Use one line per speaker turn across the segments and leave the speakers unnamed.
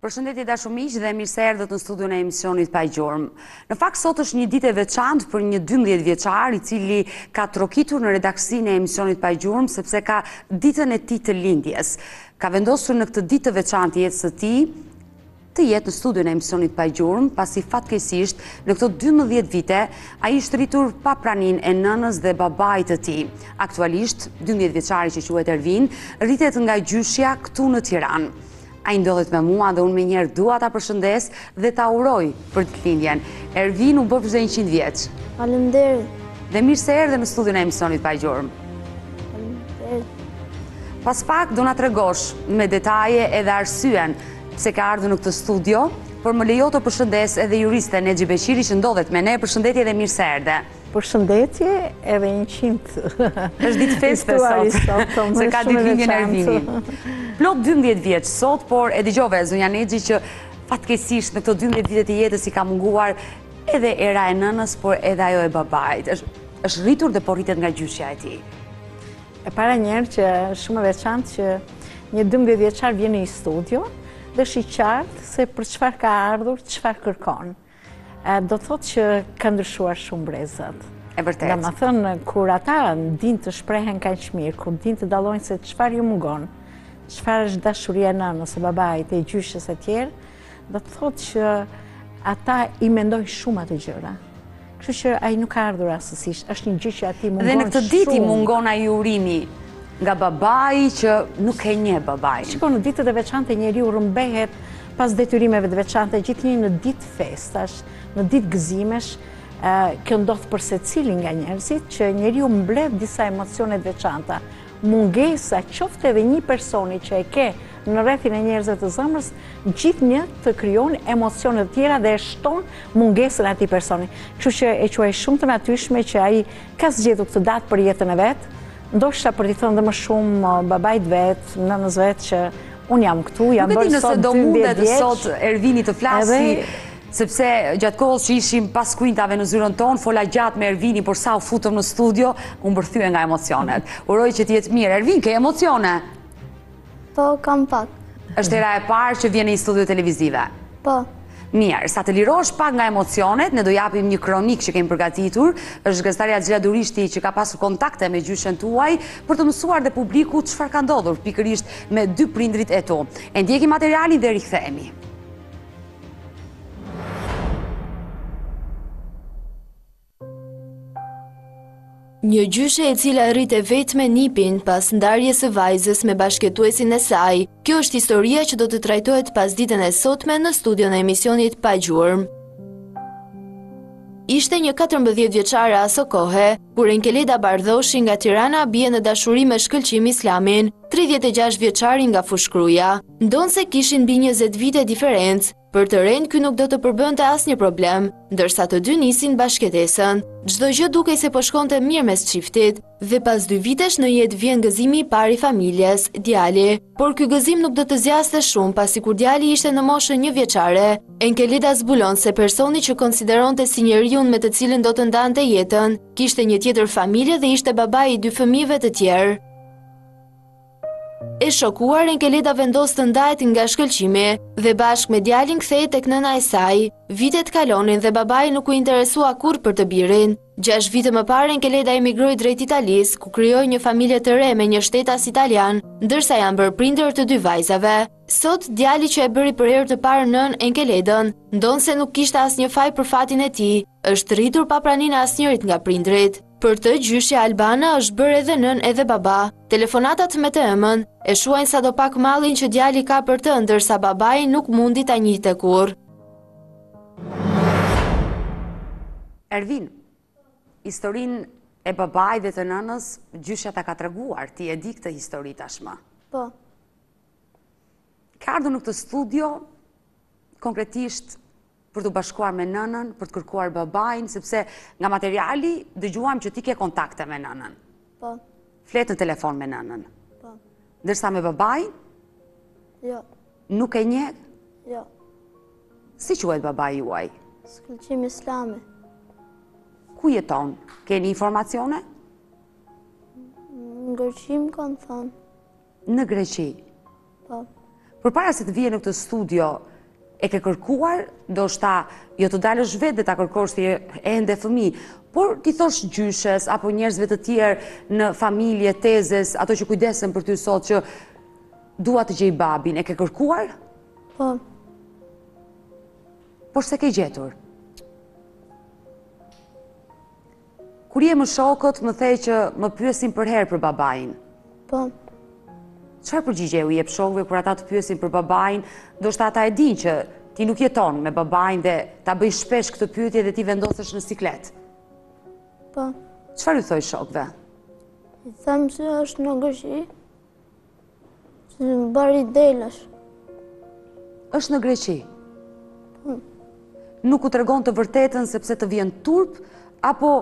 Përshëndetje të dashur miq dhe mirë se erdhët në studion e emisionit Pa Gjurmë. Në fakt sot është një ditë e veçantë për një 12 vjeçar i cili ka trokitur në redaksinë e emisionit Pa Gjurmë sepse ka ditën e tij të lindjes. Ka vendosur në këtë ditë të veçantë të jetës së tij të jetë në studion e emisionit Pa Gjurmë, pasi fatkeqësisht në këto dymbëdhjetë vite ai është rritur pa praninë e nënës dhe babait të tij. Aktualisht, dymbëdhjetë vjeçari që quhet Ervin, rritet nga gjyshja këtu në Tiranë. Ai ndodhet me mua dhe unë menjëherë dua ta përshëndes dhe ta uroj për ditëlindjen. Ervin, u bëfsh 100 vjeç.
Faleminderit.
Dhe mirë se erdhe në studion e emisionit Pa Gjurmë. Faleminderit. Pas pak do na tregosh me detaje edhe arsyen pse ke ardhur në këtë studio, por më lejo të përshëndes edhe juriste Nexhi Beqiri që ndodhet me ne, përshëndetje dhe mirë se
erdhe. Përshëndetje edhe njëqind.
është ditë feste sot, se ka ditëlindjen Ervini. Plot 12 vjeç sot, por e dëgjove, zonja Nexhi që fatkeqësisht në këto 12 vite të jetës i ka munguar edhe era e nënës, por edhe ajo e babait. është rritur dhe po rritet nga gjyshja e tij.
E para një herë që shumë e veçantë që një 12 vjeçar vjen në një studio dhe është i qartë se për çfarë ka ardhur, çfarë kërkon. Do të thotë që kanë ndryshuar shumë brezat.
E
vërtetë. Domethënë, kur ata dinë të shprehen kaq mirë, kur dinë të dallojnë se çfarë u mungon, çfarë është dashuria e nënës, e babait, e gjyshës e tjerë, Do të thotë që ata i mendojnë shumë ato gjëra. Kështu që ai nuk ka ardhur rastësisht, është një gjë që atij i mungon shumë.
Dhe në këtë ditë i mungon ai urimi nga babai që nuk e njeh babai.
Shiko në ditët e veçanta njeriu rrëmbehet pas detyrimeve të veçanta, gjithnjë në ditë festash, në ditë gëzimesh, kjo ndodh për secilin nga njerëzit që njeriu mbledh disa emocione të veçanta, Mungesa qoftë edhe një personi që e ke në rrethin e njerëzve të zemrës gjithnjë të krijon emocione të tjera dhe e shton mungesën e atij personi. Kështu që e quaj shumë të natyrshme që ai ka zgjedhur këtë datë për jetën e vet, ndoshta për t'i thënë dhe më shumë babait të vet, nënës së vet që unë jam këtu, jam bërë sot dymbëdhjetë vjeç. Nuk e di nëse do
mundet sot Ervini të flasë si Sepse gjatë kohës që ishim pas kuintave në zyrën tonë, fola gjatë me Ervinin, por sa u futëm në studio, u mbërthye nga emocionet. Uroj që të jetë mirë. Ervin, ke emocione?
Po, kam pak.
Është hera e parë që vjen në një studio televizive?
Po.
Mirë, sa të lirohesh pak nga emocionet, ne do japim një kronikë që kemi përgatitur, është gazetarja Gjila Durishti që ka pasur kontakte me gjyshen tuaj, për të mësuar dhe publiku çfarë ka ndodhur pikërisht me dy prindërit e tu. E ndjekim materialin dhe rikthehemi.
Një gjyshe e cila rrit e vetme nipin pas ndarjes së vajzës me bashkëjetuesin e saj, kjo është historia që do të trajtohet pasditen e sotme në studion e emisionit Pa Gjurmë. Ishte një 14 vjeçare aso kohe, kur Enkeleda Bardhoshi nga Tirana bie në dashuri me Shkëlqim Islamin, 36 vjeçari nga Fushë-Kruja. Ndonëse kishin mbi njëzet vite diferencë, për të renë ky nuk do të përbënte asnjë problem, ndërsa të dy nisin bashkëjetesën. Çdo gjë dukej se po shkonte mirë mes çiftit, dhe pas dy vitesh në jetë vjen gëzimi i parë i familjes, djali. Por ky gëzim nuk do të zgjaste shumë, pasi kur djali ishte në moshën një vjeçare, Enkeleda zbulon se personi që konsideronte si njeriun me të cilin do të ndante jetën, kishte një tjetër familje dhe ishte babai i dy fëmijëve të tjerë. E shokuar, Enkeleda vendos të ndahet nga Shkëlqimi dhe bashkë me djalin kthehet tek nëna e saj. Vitet kalonin dhe babai nuk u interesua kurrë për të birin. Gjashtë vite më parë, Enkeleda emigroi drejt Italisë, ku krijoi një familje të re me një shtetas italian, ndërsa janë bërë prindër të dy vajzave. Sot, djali që e bëri për herë të parë nënë Enkeledën, ndonëse nuk kishte asnjë faj për fatin e tij, është rritur pa praninë e asnjërit nga prindërit. Për të, gjyshja Albana është bërë edhe nënë edhe baba. Telefonatat me të ëmën, e shuajnë sado pak mallin që djali ka për të, ndërsa babai nuk mundi ta njihte kurrë.
Ervin, historinë e babait dhe të nënës, gjyshja ta ka treguar, ti e di këtë histori tashmë.
Po.
Ke ardhur në këtë studio konkretisht për t'u bashkuar me nënën, për të kërkuar babain, sepse nga materiali dëgjuam që ti ke kontakte me nënën.
Po.
Flet në telefon me nënën.
Po.
Ndërsa me babain?
Jo.
Nuk e njeh?
Jo.
Si quhet babai juaj?
Shkëlqim Islami.
Ku jeton? Keni informacione?
Në Greqi m'kanë thonë.
Në Greqi?
Po.
Përpara se të vije në këtë studio, e ke kërkuar, ndoshta, jo të dalësh vetë dhe ta kërkosh ti je ende fëmijë, por t'i thosh gjyshes, apo njerëzve të tjerë në familje, tezes, ato që kujdesen për ty sot që dua të gjej babin, e ke kërkuar?
Po.
Por s'e ke gjetur? Kur je me shokët më the që më pyesin përherë për babain.
Po.
Çfarë përgjigje u jep shokëve kur ata të pyesin për babain? Ndoshta ata e dinë që ti nuk jeton me babain dhe ta bëjnë shpesh këtë pyetje dhe ti vendosesh në siklet.
Po.
Çfarë u thua shokëve?
I them që është në Greqi, Në bari delësh.
Është në Greqi? Hmm. Nuk u tregon të vërtetën sepse të vjen turp, apo...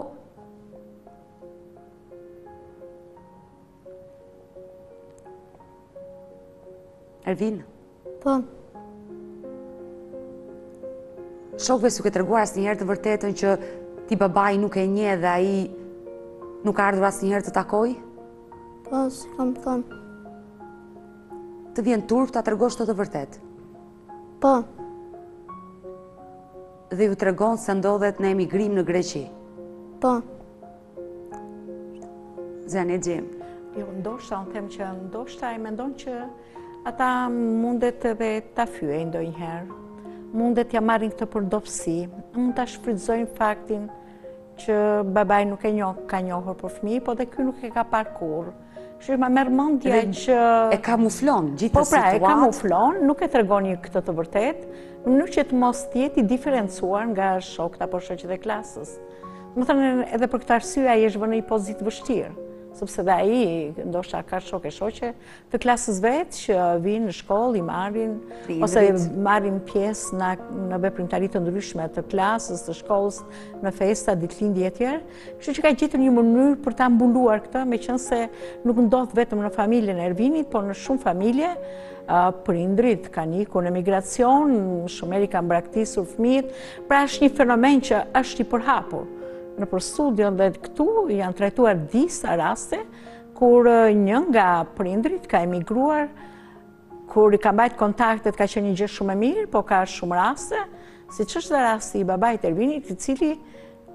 Ervin?
Po.
Shokëve s'u ke treguar asnjëherë të vërtetën që ti babain nuk e njeh dhe ai nuk ka ardhur asnjëherë të takojë?
Po, s'i kam thënë.
Të vjen turp ta tregosh këtë të vërtetë?
Po.
Dhe ju tregon se ndodhet në emigrim në Greqi?
Po.
Zonja Xhim.
Jo, ndoshta, unë them që ndoshta e mendon që ata mundet edhe ta fyejnë ndonjëherë. Mundet t'ia marrin këtë për dobësi, mund ta shfrytëzojnë faktin që babai nuk e njeh, ka njohur për fëmijë, po dhe ky nuk e ka parë kurrë. S'ma merr
mendja
që...
E kamuflon, gjithë
po,
pra, situatën.
Po pra, e kamuflon, nuk e tregon këtë të vërtetë, në mënyrë që të mos të jetë i diferencuar nga shokët apo shoqet e klasës. Domethënë edhe për këtë arsye ai është vënë në një pozitë të vështirë, sepse edhe ai ndoshta ka shokë e shoqe të klasës vet që vijnë në shkollë, i marrin ose marrin pjesë në veprimtari të ndryshme të klasës, të shkollës, në festa, ditëlindje etj. Kështu që ka gjetur një mënyrë për ta mbuluar këtë, meqenëse nuk ndodh vetëm në familjen e Ervinit, por në shumë familje prindrit kanë ikur në emigracion, shumë herë i kanë braktisur fëmijët, Pra është një fenomen që është i përhapur nëpër studio dhe këtu janë trajtuar disa raste kur një nga prindërit ka emigruar, kur i ka mbajt kontaktet ka qenë një gjë shumë e mirë, po ka shumë raste, siç është dhe rasti i babait të Ervinit, i cili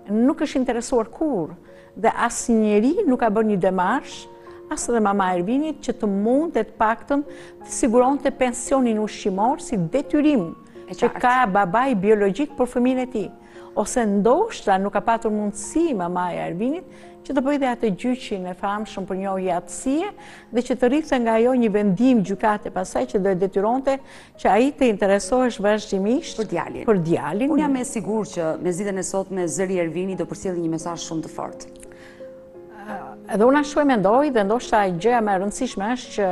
nuk është interesuar kurrë, dhe asnjeri nuk ka bërë një demarsh, as edhe mamaja e Ervinit që të mundte të paktën të siguronte pensionin ushqimor si detyrim, që ka babai biologjik për fëmijën e tij. Ose ndoshta nuk ka patur mundësi mamaja e Ervinit që të bënte atë gjyqin e famshëm për njohje atësie dhe që të rridhte nga ajo një vendim gjykate pastaj që do e detyronte që ai të interesohej vazhdimisht
për djalin.
Për djalin.
Unë jam e sigurt që me vizitën e sotme zëri i Ervinit do përcjellë një mesazh shumë të fortë.
Edhe unë ashtu e mendoj dhe ndoshta gjëja më e rëndësishme është që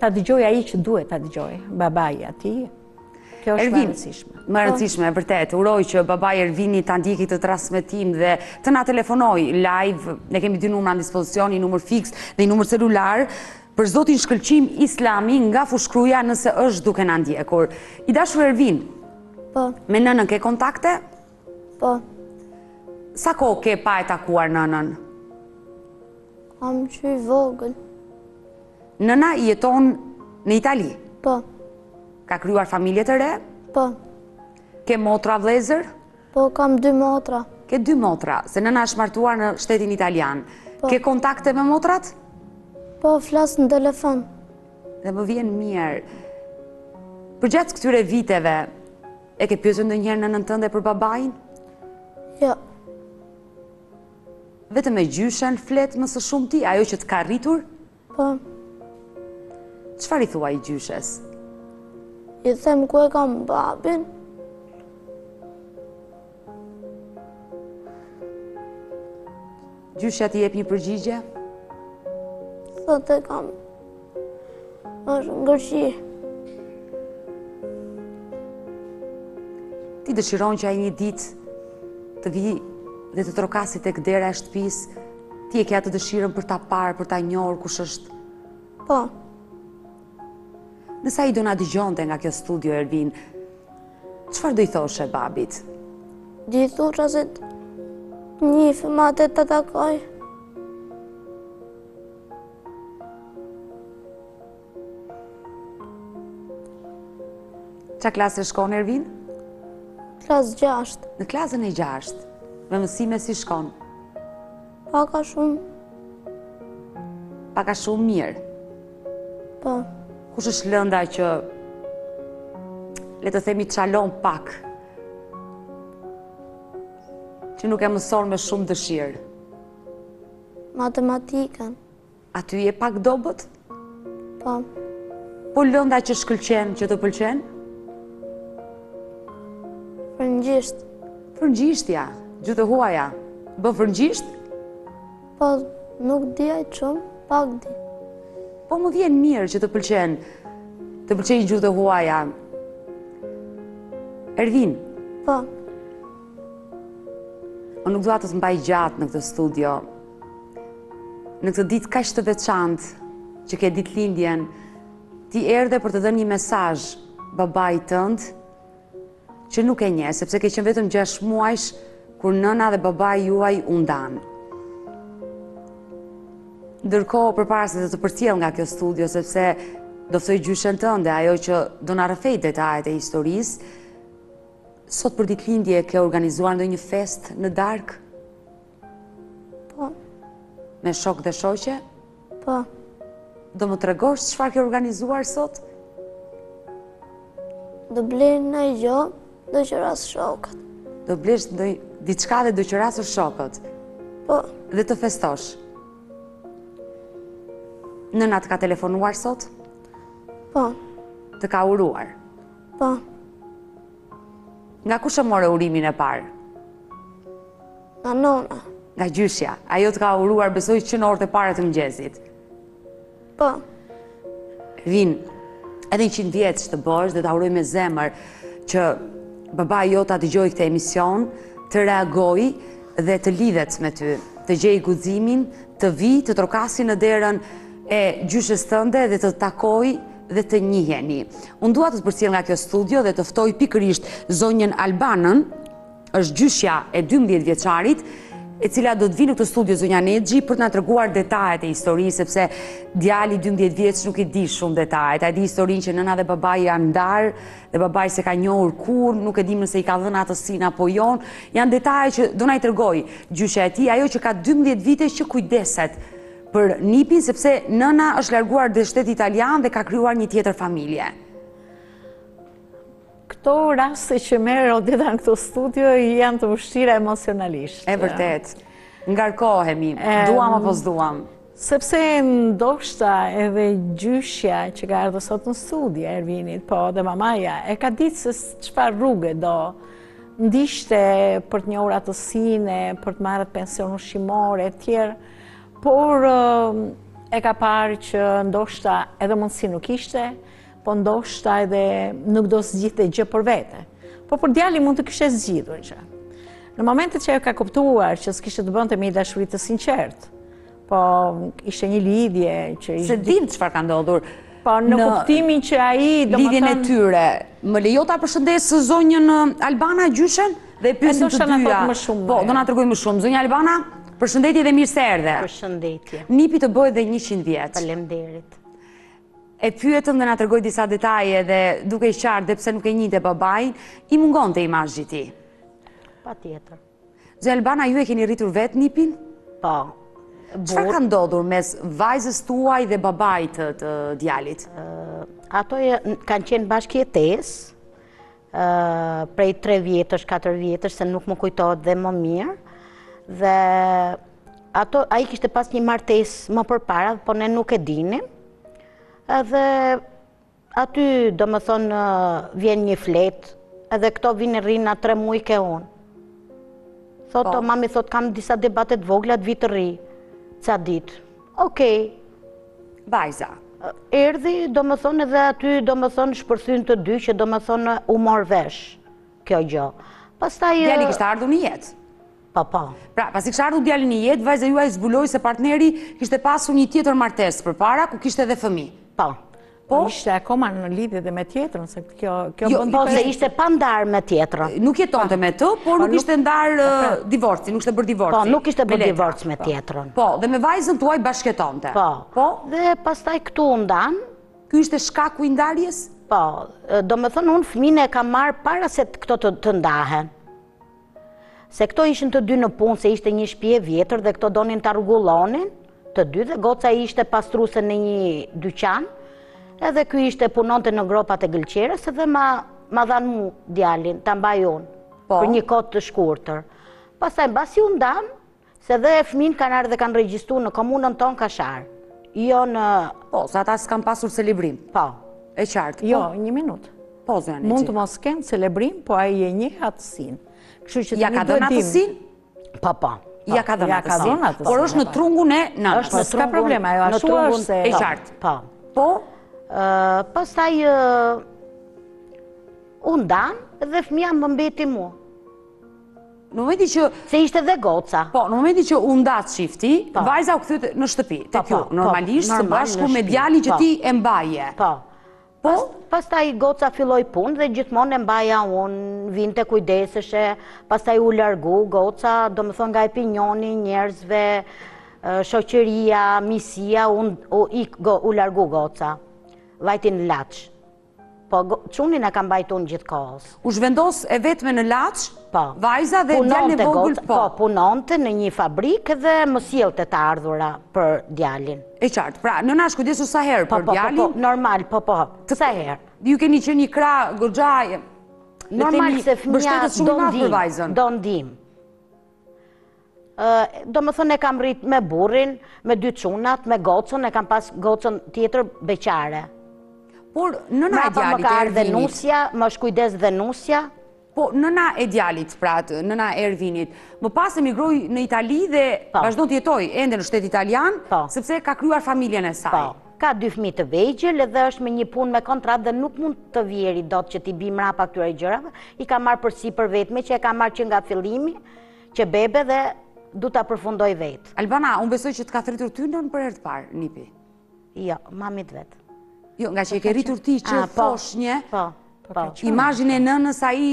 ta dëgjojë ai që duhet ta dëgjojë, babai i tij, Kjo është
Ervin, më e rëndësishme, e vërtetë, uroj që babai i Ervinit ta ndjekë këtë transmetim dhe të na telefonojë live, ne kemi dy numra në dispozicion, një numër fiks dhe një numër celular, për zotin Shkëlqim Islami nga Fushë-Kruja nëse është duke na ndjekur. I dashur Ervin,
po.
me nënën ke kontakte?
Po.
Sa kohë ke pa e takuar nënën?
Kam që i vogël.
Nëna jeton në Itali?
Po.
Ka krijuar familje të re?
Po.
Ke motra vëllezër?
Po, kam dy motra.
Ke dy motra, se nëna është martuar në shtetin italian.
Po.
Ke kontakte me motrat?
Po, flas në telefon.
Dhe më vjen mirë. Përgjatë këtyre viteve, E ke pyetur ndonjëherë nënën tënde për babain?
Jo.
Vetëm me gjyshen flet më së shumti, ajo që të ka rritur?
Po.
Çfarë i thua gjyshes?
I them ku e kam babin.
Gjyshja të jep një përgjigje?
Thotë që është në Greqi.
Ti dëshiron që ai një ditë të vijë dhe të trokasë tek dera e shtëpisë, ti e ke atë dëshirën për ta parë, për ta njohur kush është?
Po.
Nëse ai do na dëgjonte nga kjo studio, Ervin, Çfarë do i thoshe babit?
Do i thosha se një herë ta takoj.
Ça klase shkon, Ervin?
Klasë gjashtë.
Në klasën e gjashtë. Me mësime si shkon?
Pak a shumë.
Pak a shumë mirë.
Po.
Kush është lënda që le të themi çalon pak? Që nuk e mëson me shumë dëshirë.
Matematikën.
Aty je pak dobët?
Po.
Po lënda që shkëlqen, që të pëlqen?
Frëngjisht.
Frëngjishtja. Gjuhët e huaja. Bën frëngjisht?
Po, nuk di aq shumë, pak di.
Po më vjen mirë që të pëlqen, të pëlqejnë gjuhët e huaja. Ervin.
Po.
Po nuk dua të të mbaj gjatë në këtë studio, Në këtë ditë kaq të veçantë që ke ditëlindjen, ti erdhe për të dhënë një mesazh babait tënd që nuk e njeh, sepse ke qenë vetëm 6 muajsh kur nëna dhe babai juaj u ndanë. Ndërkohë përpara se të të përcjell nga kjo studio sepse do ftoj gjyshen tënde, ajo që do na rrëfejë detajet e historisë. Sot për ditëlindje ke organizuar ndonjë festë në darkë?
Po.
Me shokë dhe shoqe?
Po.
Do më tregosh çfarë ke organizuar sot?
Do blej një gjo, do qeras shokët.
Do blesh diçka dhe do qerasësh shokët?
Po.
Dhe të festosh? Nëna të ka telefonuar sot?
Po.
Të ka uruar?
Po.
Nga kush e more urimin e parë?
Nga nona.
Nga gjyshja. Ajo të ka uruar besoj që në orët e para të mëngjesit.
Po.
Ervin, edhe njëqind vjeç të bëhesh dhe ta uroj me zemër që babai yt ta dëgjojë këtë emision, të reagojë dhe të lidhet me ty, të gjejë guximin, të vijë, të trokasë në derën e gjyshës tënde dhe të takojë dhe të njiheni. Unë dua të të përcjell nga kjo studio dhe të ftoj pikërisht zonjën Albanën, Është gjyshja e dymbëdhjetë vjeçarit, e cila do të vijë në këtë studio zonja Nexhi, për të na treguar detajet e historisë, sepse djali i dymbëdhjetë vjeç nuk i di shumë detajet. Ai di historinë që nëna dhe babai janë ndarë dhe babai s'e ka njohur kurrë, nuk e dimë nëse i ka dhënë atësinë apo jo. Janë detaje që do na i tregojë gjyshja e tij, ajo që ka dymbëdhjetë vite që kujdeset për nipin sepse nëna është larguar te shteti italian dhe ka krijuar një tjetër familje.
Këto raste që merr Odeta në këto studio janë të vështira emocionalisht.
E vërtetë, ngarkohemi, duam apo s'duam.
Sepse ndoshta edhe gjyshja që ka ardhur sot në studio, Ervinit, po dhe mamaja, e ka ditur se çfarë rruge do ndiqte për të njohur atësinë, për të marrë pension ushqimor, e tjerë, por e ka parë që ndoshta edhe mundësi nuk ishte, Po ndoshta edhe nuk do zgjidhte gjë për vete. Po për djalin mund të kishte zgjidhur gjë. Në momentet që ajo ka kuptuar që s'kishte të bënte me një dashuri të sinqertë, po ishte një lidhje që ishte...
S'e dimë çfarë ka ndodhur.
Po në kuptimin që ai do
lidhjen e tyre. Më lejo ta përshëndes zonjën Albana gjyshen dhe e pyesim të dyja. Po, do na tregojë më shumë. Zonja Albana, përshëndetje dhe mirë se erdhe.
Përshëndetje.
Nipi të bëhet dhe 100 vjet.
Faleminderit.
E pyetëm dhe na tregoi disa detaje dhe dukej qartë dhe pse nuk e njihte babain, i mungonte imazhi i tij.
Patjetër.
Zonja Albana, ju e keni rritur vetë nipin?
Po.
Çfarë ka ndodhur mes vajzës tuaj dhe babait të djalit?
Ato kanë qenë bashkëjetesë, prej tre vjetësh, katër vjetësh, se nuk më kujtohet dhe më mirë, dhe ato, ai kishte pas një martesë më përpara, po ne nuk e dinim, edhe aty, domethënë, vjen një flet, edhe këto vjen rri nja tre muj ke unë. Thotë,
po.
mami, thotë, kam disa debate të vogla, të vij të rri, ca ditë. Okej,
vajza.
Erdhi, domethënë edhe aty, domethënë shpërthyen të dy, që domethënë u mor vesh kjo gjo. Pastaj...
Djali kishte ardhur në jetë.
Po, po, po. Po.
Pra, pasi kishte ardhur djali në jetë, vajza juaj zbuloi se partneri kishte pasur një tjetër martesë përpara, ku kishte edhe fëmijë.
Po.
Po.
Po ishte akoma në lidhje dhe me tjetrën, se kjo kjo
jo,
po ose ishte pa ndarë me tjetrën.
Nuk jetonte me të, por nuk ishte ndarë divorci, nuk ishte bërë divorci.
Po, nuk ishte bërë divorc me po. tjetrën.
Po, dhe me vajzën tuaj bashkëjetonte.
Po.
Po,
dhe pastaj këtu u ndanë.
Ky ishte shkaku i ndarjes?
Po, domethënë unë fëmijën e kam marrë para se këto të, të ndahen. Se këto ishin të dy në punë se ishte një shpi e vjetër dhe këto donin ta rregullonin të dy dhe goca ishte pastruse në një dyqan edhe ky ishte punonte në gropat e gëlqeres edhe ma, ma dhanë mu djalin, ta mbaj unë
po.
për një kohë të shkurtër. Pastaj, mbasi u ndanë, Se dhe fmijën kanë ardh dhe kanë regjistru në komunën tonë Kashar jo në
po se ata s'kanë pasur celebrim
po
e qartë
jo po. një minut
po zonjë
mund të mos kenë celebrim po ai e njeh atësinë kështu që ia
ka dhënë atësinë
po po
ia ka dhënë
atësinë
por është në trungun e nënës
është në trungun
problema
jo
ashtu është
e qartë
po
po
pastaj u ndanë dhe fëmija më mbeti mua
Në momentin që...
Se ishte dhe goca.
Po, në momentin që u nda çifti,
po.
vajza u kthye në shtëpi,
po,
tek
ju, po,
normalisht së bashku me djalin që ti e mbaje.
Po.
Po,
pastaj goca filloi punë dhe gjithmonë e mbaja unë, vinte kujdeseshe, pastaj u largu goca, domethënë nga opinioni i njerëzve, shoqëria, miqësia, u, u, u largu goca, vajti në Laç. Po, çunin e kam mbajt unë gjithë kohës.
U zhvendos e vetme në Laç?
Po.
Vajza dhe djalin e vogël po.
Po, punonte në një fabrikë dhe më sillte të ardhura për djalin.
E qartë. Pra, nëna është kujdesur sa herë
po,
për
po, po,
djalin?
Po, po, normal, po, po. Sa herë?
Ju keni qenë një krah goxhaj.
Normal se fëmija do
ndihmë.
Do ndihmë. Domethënë e kam rrit me burrin, me dy çunat, me gocën, e kam pas gocën tjetër beqare.
Por nëna e djalit e Ervinit...
dhe nusja, më është kujdes dhe nusja.
Po nëna e djalit, pra nëna e Ervinit, më pas emigroi në Itali dhe
po.
vazhdon të jetojë ende në shtetin italian,
po.
sepse ka krijuar familjen e saj.
Po. Ka dy fmij të vegjël dhe është me një punë me kontratë dhe nuk mund të vijë dot që t'i bi mrapa këtyre gjërave, i ka marrë përsipër vetë me që e kam marrë që nga fillimi, Që bebe dhe du ta përfundoj vetë.
Albana, unë besoj që të ka thirrur ty nënë për herë të parë, nipi.
Jo, mamit vetë.
Jo, ngaqë e ke po, rritur ti që
po,
foshnje,
po, po,
imazhin e nënës ai...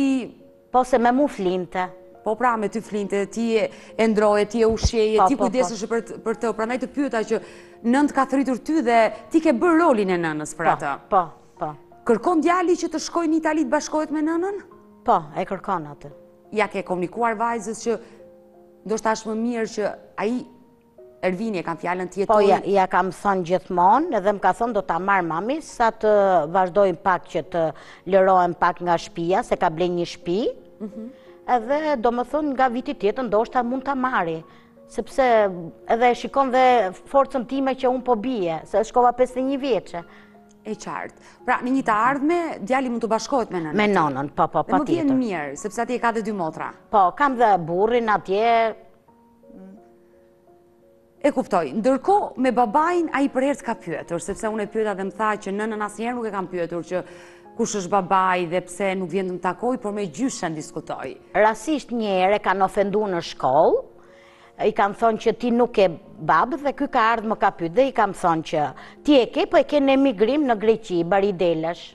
Po, se me mu flinte.
Po, pra, me ty flinte, ti e ndërroje, ti e ushqeje, ti kujdeseshe për të, prandaj të pyeta që nënë të ka thirrur ty dhe ti ke bërë rolin e nënës për atë.
Po, po, po.
Kërkon djali që të shkojë në Itali të bashkohet me nënën?
Po, e kërkon atë.
Ia ke komunikuar vajzës që ndoshta është më mirë që ai Ervini e kam fjalën tjetër.
Po ia, ia kam thënë gjithmonë, edhe më ka thënë do ta marr mami sa të vazhdojmë pak që të lirohem pak nga shtëpia, se ka ble një shtëpi. Mhm. Edhe domethënë nga viti tjetër ndoshta mund ta marrë sepse edhe e shikon dhe forcën time që unë po bie, se shkova 51 vjeçe.
E qartë. Pra, në një të ardhme, djali mund të bashkohet me nënën.
Me nënën, po, po,
patjetër.
Dhe
më vjen mirë, sepse atje ka dhe dy motra.
Po, kam dhe burrin atje.
E kuptoj, ndërkohë me babain ai përherë të ka pyetur, sepse unë e pyeta dhe më tha që nënën asnjëherë nuk e kam pyetur që kush është babai dhe pse nuk vjen të më takojë, por me gjyshen diskutoj.
Rastësisht njëherë e kanë ofendu në shkollë, I kam thonë që ti nuk ke babë dhe ky ka ardh më ka pyt dhe i kam thonë që ti e ke po e ke në emigrim në Greqi, bari delesh.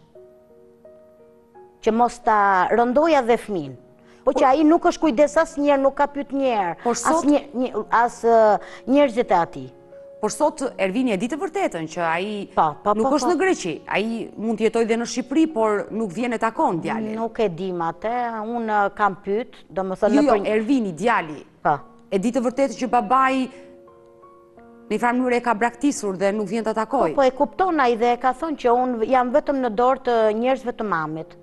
Që mos ta rëndoja dhe fmijën. Po që ai nuk është kujdes asnjëherë, nuk ka pyt
njëherë,
as njerëzit e atij.
Por sot Ervini e di të vërtetën që ai nuk është në Greqi. Ai mund të jetojë dhe në Shqipëri, por nuk vjen e takon djalin.
Nuk e di më atë, unë kam pyet, domethënë
Jo, jo, Ervini djali.
Po.
E di të vërtetën që babai në njëfarë mënyrë e ka braktisur dhe nuk vjen ta takojë.
Po, po e kupton ai dhe e ka thonë që unë jam vetëm në dorë të njerëzve të mamit.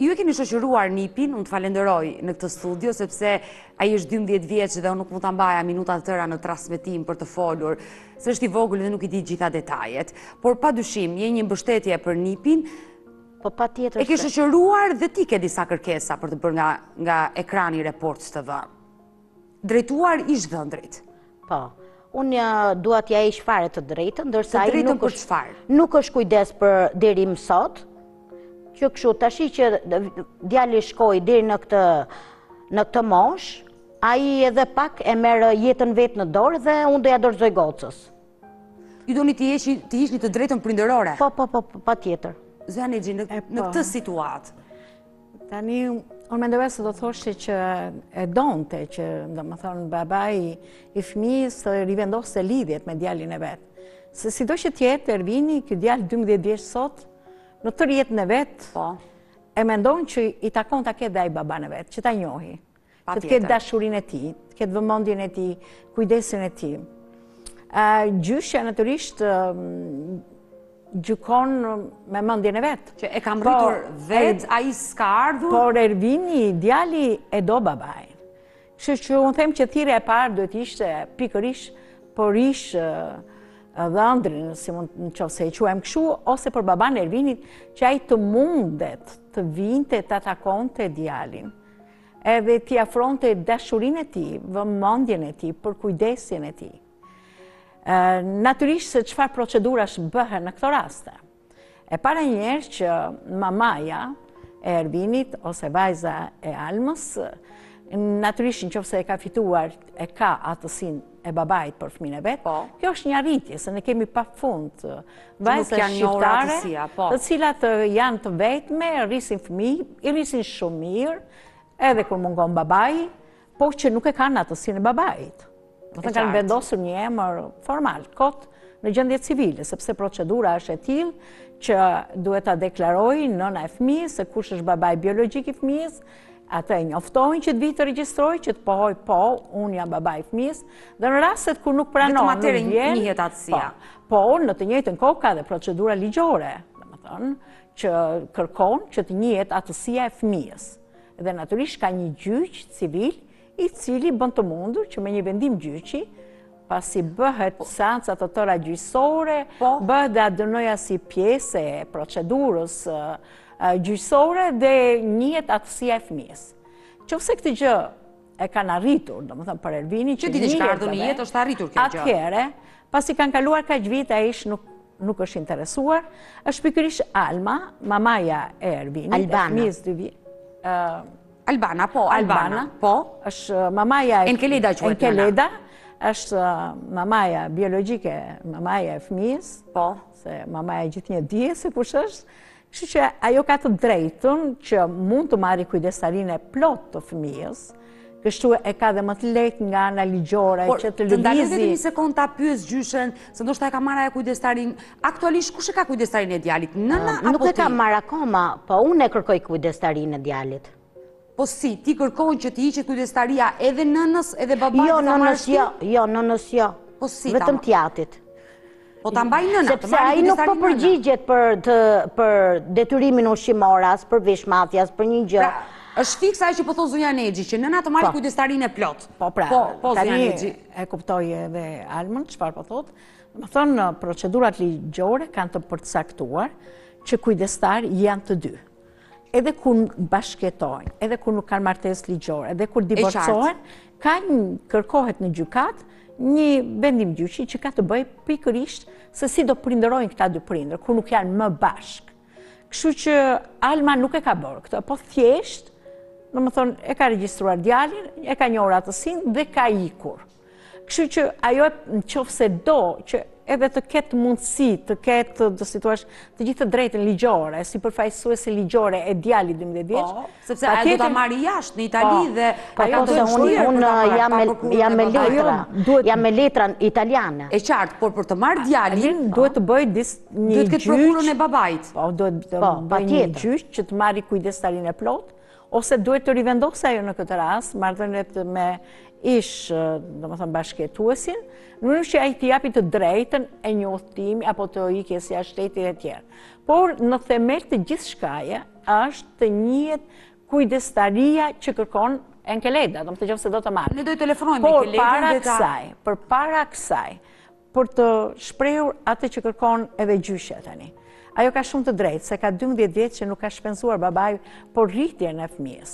Ju e keni shoqëruar nipin, unë të falenderoj në këtë studio, sepse ai është 12 vjeç dhe unë nuk mund ta mbaja minuta të tëra në transmetim për të folur, se është i vogël dhe nuk i di gjitha detajet. Por pa dyshim, je një mbështetje për nipin,
po patjetër se...
E ke shoqëruar dhe ti ke disa kërkesa për të bërë nga ekrani i Report TV. drejtuar ish dhëndrit.
Po, unë dua t'ia heq fare të drejtën, ndërsa ai nuk është, nuk është kujdesur deri më sot, që kështu tashi që djali shkoi deri në këtë, në këtë moshë, ai edhe pak e merr jetën vetë në dorë dhe unë do ia dorëzoj gocës.
Ju doni t'i hiqni të drejtën prindërore?
Po, po, po, po, patjetër. Zonja
Xhina, po. në këtë situatë,
Tani, unë mendova se do thoshte që e donte, që domethënë babai i fëmijës të rivendoste lidhjet me djalin e vetë. Se sido që të jetë, Ervini, ky djalë 12 vjeç sot, në tërë jetën e vet,
po.
e mendon që i takon ta ketë dhe ai babanë e vet, që ta njohë.
Patjetër.
Që të ketë dashurinë e tij, të ketë vëmendjen e tij, kujdesin e tij. Ë gjyshja natyrisht gjykon me mendjen e vet.
Që e kam
po,
rritur vetë, ai s'ka ardhur?
Por Ervini, djali e do babain. Kështu që unë them që thirrja e parë duhet ishte pikërisht, për ish dhëndrin, si mund në qoftë se e quajmë kështu, ose për babanë e Ervinit, që ai të mundet të vinte ta takonte djalin. Edhe t'i afronte dashurinë e tij, vëmendjen e tij, përkujdesjen e tij. Natyrisht se çfarë procedurash bëhen në këto raste. E para një herë që mamaja e Ervinit ose vajza e Almës, natyrisht në qoftë se e ka fituar, e ka atësinë e babait për fëmijën e vet,
po.
kjo është një arritje, se ne kemi pafund vajza shqiptare,
po.
të cilat janë të vetme, rrisin fëmijë, i rrisin shumë mirë, edhe kur mungon babai, po që nuk e kanë atësinë e babait.
Madje
kanë vendosur një emër formal, kot në gjendje civile, sepse procedura është e tillë që duhet ta deklarojë nëna e fëmijës se kush është babai biologjik i fëmijës, Atë e njoftojnë që të vijë të regjistrojë, që të pohojë po, unë jam babai i fëmijës, dhe në rastet kur nuk pranon, nuk vjen.
Vetëm atëherë njihet atësia.
Po, por në të njëjtën kohë ka dhe procedura ligjore, domethënë, që kërkon që të njihet atësia e fëmijës. Dhe natyrisht ka një gjyq civil i cili bën të mundur që me një vendim gjyqi, pasi bëhet po. seanca të tëra gjyqësore,
po.
bëhet dhe ADN-ja si pjesë e procedurës gjyqësore dhe njihet atësia e fëmijës. Qoftë se këtë gjë e kanë arritur, domethënë për Ervinin,
që ditën që ka ardhë në jetë është arritur kjo gjë.
Atëherë, pasi kanë kaluar kaq vite, ai ish nuk nuk është interesuar, është pikërisht Alma, mamaja e Ervinit,
Albana.
e fëmijës dy vjetë,
Albana, po, Albana, po.
është mamaja e...
Enkeleda që vajtë
Enkeleda, është mamaja biologike, mamaja e fëmijës,
po.
se mamaja gjithnjë dihet se kush është, kështu që ajo ka të drejtën që mund të marrë kujdestarinë e plotë të fëmijës, kështu e ka dhe më të lehtë nga ana ligjore që të lëvizë.
Të ndaloj vetëm një sekond ta pyes gjyshen, se ndoshta e ka marrë ajo kujdestarinë, Aktualisht kush e ka kujdestarinë e djalit, nëna apo ti?
Nuk e kam marrë akoma, po unë e kërkoj kujdestarinë e djalit.
Po si, ti kërkon që t'i hiqet kujdestaria edhe nënës, edhe babait
jo,
ta marrësh ti?
Jo, nënës jo, jo, nënës jo.
Po si, ta
Vetëm t'jatit.
Po ta mbajë nëna,
Sepse të
marrë kujdestarinë nëna.
Sepse ai nuk po përgjigjet për, të, për detyrimin ushqimor, as për veshmbathje, as, për një gjë.
Pra, është fiks ajo që po thotë zonja Nexhi, që nëna të marrë
po.
kujdestarinë e plotë.
Po pra,
po, po zonja Nexhi.
E kuptoj edhe Almën, çfarë po thotë. Domethënë, procedurat ligjore kanë të përcaktuar që kujdestarë janë të dy. Edhe kur bashkëjetojnë, edhe kur nuk kanë martesë ligjore, edhe kur divorcohen, ka një kërkohet në gjykatë një vendim gjyqi që ka të bëjë pikërisht se si do prindërojnë këta dy prindër, kur nuk janë më bashkë. Kështu që Alma nuk e ka bërë këtë, po thjesht, domethënë, e ka regjistruar djalin, e ka njohur atësinë dhe ka ikur. Kështu që ajo në qoftë se do që edhe të ketë mundësi, të ketë, do si t'thuash, të gjithë të drejtën ligjore, si përfaqësuese ligjore e djalit 12 vjeç.
Po, sepse ajo do ta marrë jashtë në Itali
po,
dhe
po,
ajo do të shkirë për të marrë, pa kërku
në
të marrë.
Jam me letra italiane.
E qartë, por për të marrë djalin,
duhet të bëjë një gjyq.
Duhet të ketë prokurën e babait.
Po, duhet të bëjë një gjyq që të marrë kujdestarinë e plotë. Ose duhet të rivendosë ajo në këtë rast, marrëdhëniet me ish, domethënë, bashkëjetuesin, në mënyrë që ai t'i japë të drejtën e një udhëtimi apo të ikjes jashtë shtetit e tjera. Por në themel të gjithçkaje është të njihet kujdestaria që kërkon Enkeleda, domethënë qoftë se do ta marrë.
Ne do e telefonojmë
Enkeledën
dhe ta...
Por para kësaj, përpara kësaj, për të shprehur atë që kërkon edhe gjyshja tani. Ajo ka shumë të drejtë, se ka 12 vjet që nuk ka shpenzuar babai për rritjen e fëmijës.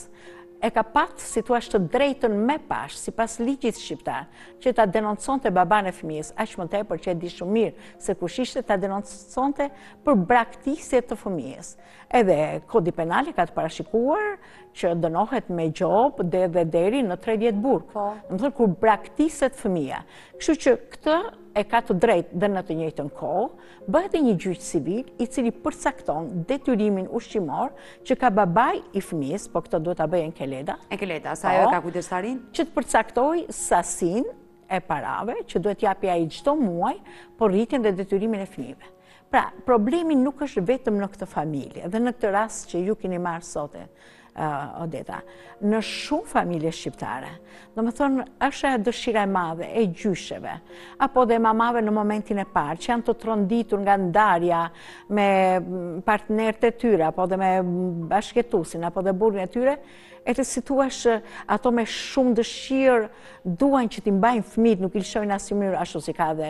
E ka pat, si t'thuash të drejtën me pas, sipas ligjit shqiptar, që ta denonconte babanë e fëmijës, aq më tepër që e di shumë mirë, se kush ishte ta denonconte për braktisje të fëmijës. Edhe kodi penale ka të parashikuar, që dënohet me gjobë dhe dhe deri në 3 vjet burg.
Po.
Domethënë, kur braktiset fëmija. Kështu që këtë e ka të drejtë dhe në të njëjtën kohë, bëhet e një gjyq civil i cili përcakton detyrimin ushqimor që ka babai i fëmijës, po këtë duhet ta bëjë Enkeleda.
Enkeleda, se e
po.
ka kujdestarinë?
Që të përcaktojë sasinë e parave që duhet të japi ai çdo muaj për rritjen dhe detyrimin e fëmijëve. Pra, problemi nuk është vetëm në këtë familje dhe në këtë rast që ju keni marrë sot Odeta, në shumë familje shqiptare. Domethënë, është e dëshira e madhe e gjysheve, apo dhe mamave në momentin e parë, që janë të tronditur nga ndarja me partnerët e tyre, apo dhe me bashkëjetuesin, apo dhe burrin e tyre, E të si thuash ato me shumë dëshirë duan që t'i mbajnë fëmijët, nuk i lëshojnë asnjë mënyrë, ashtu si ka dhe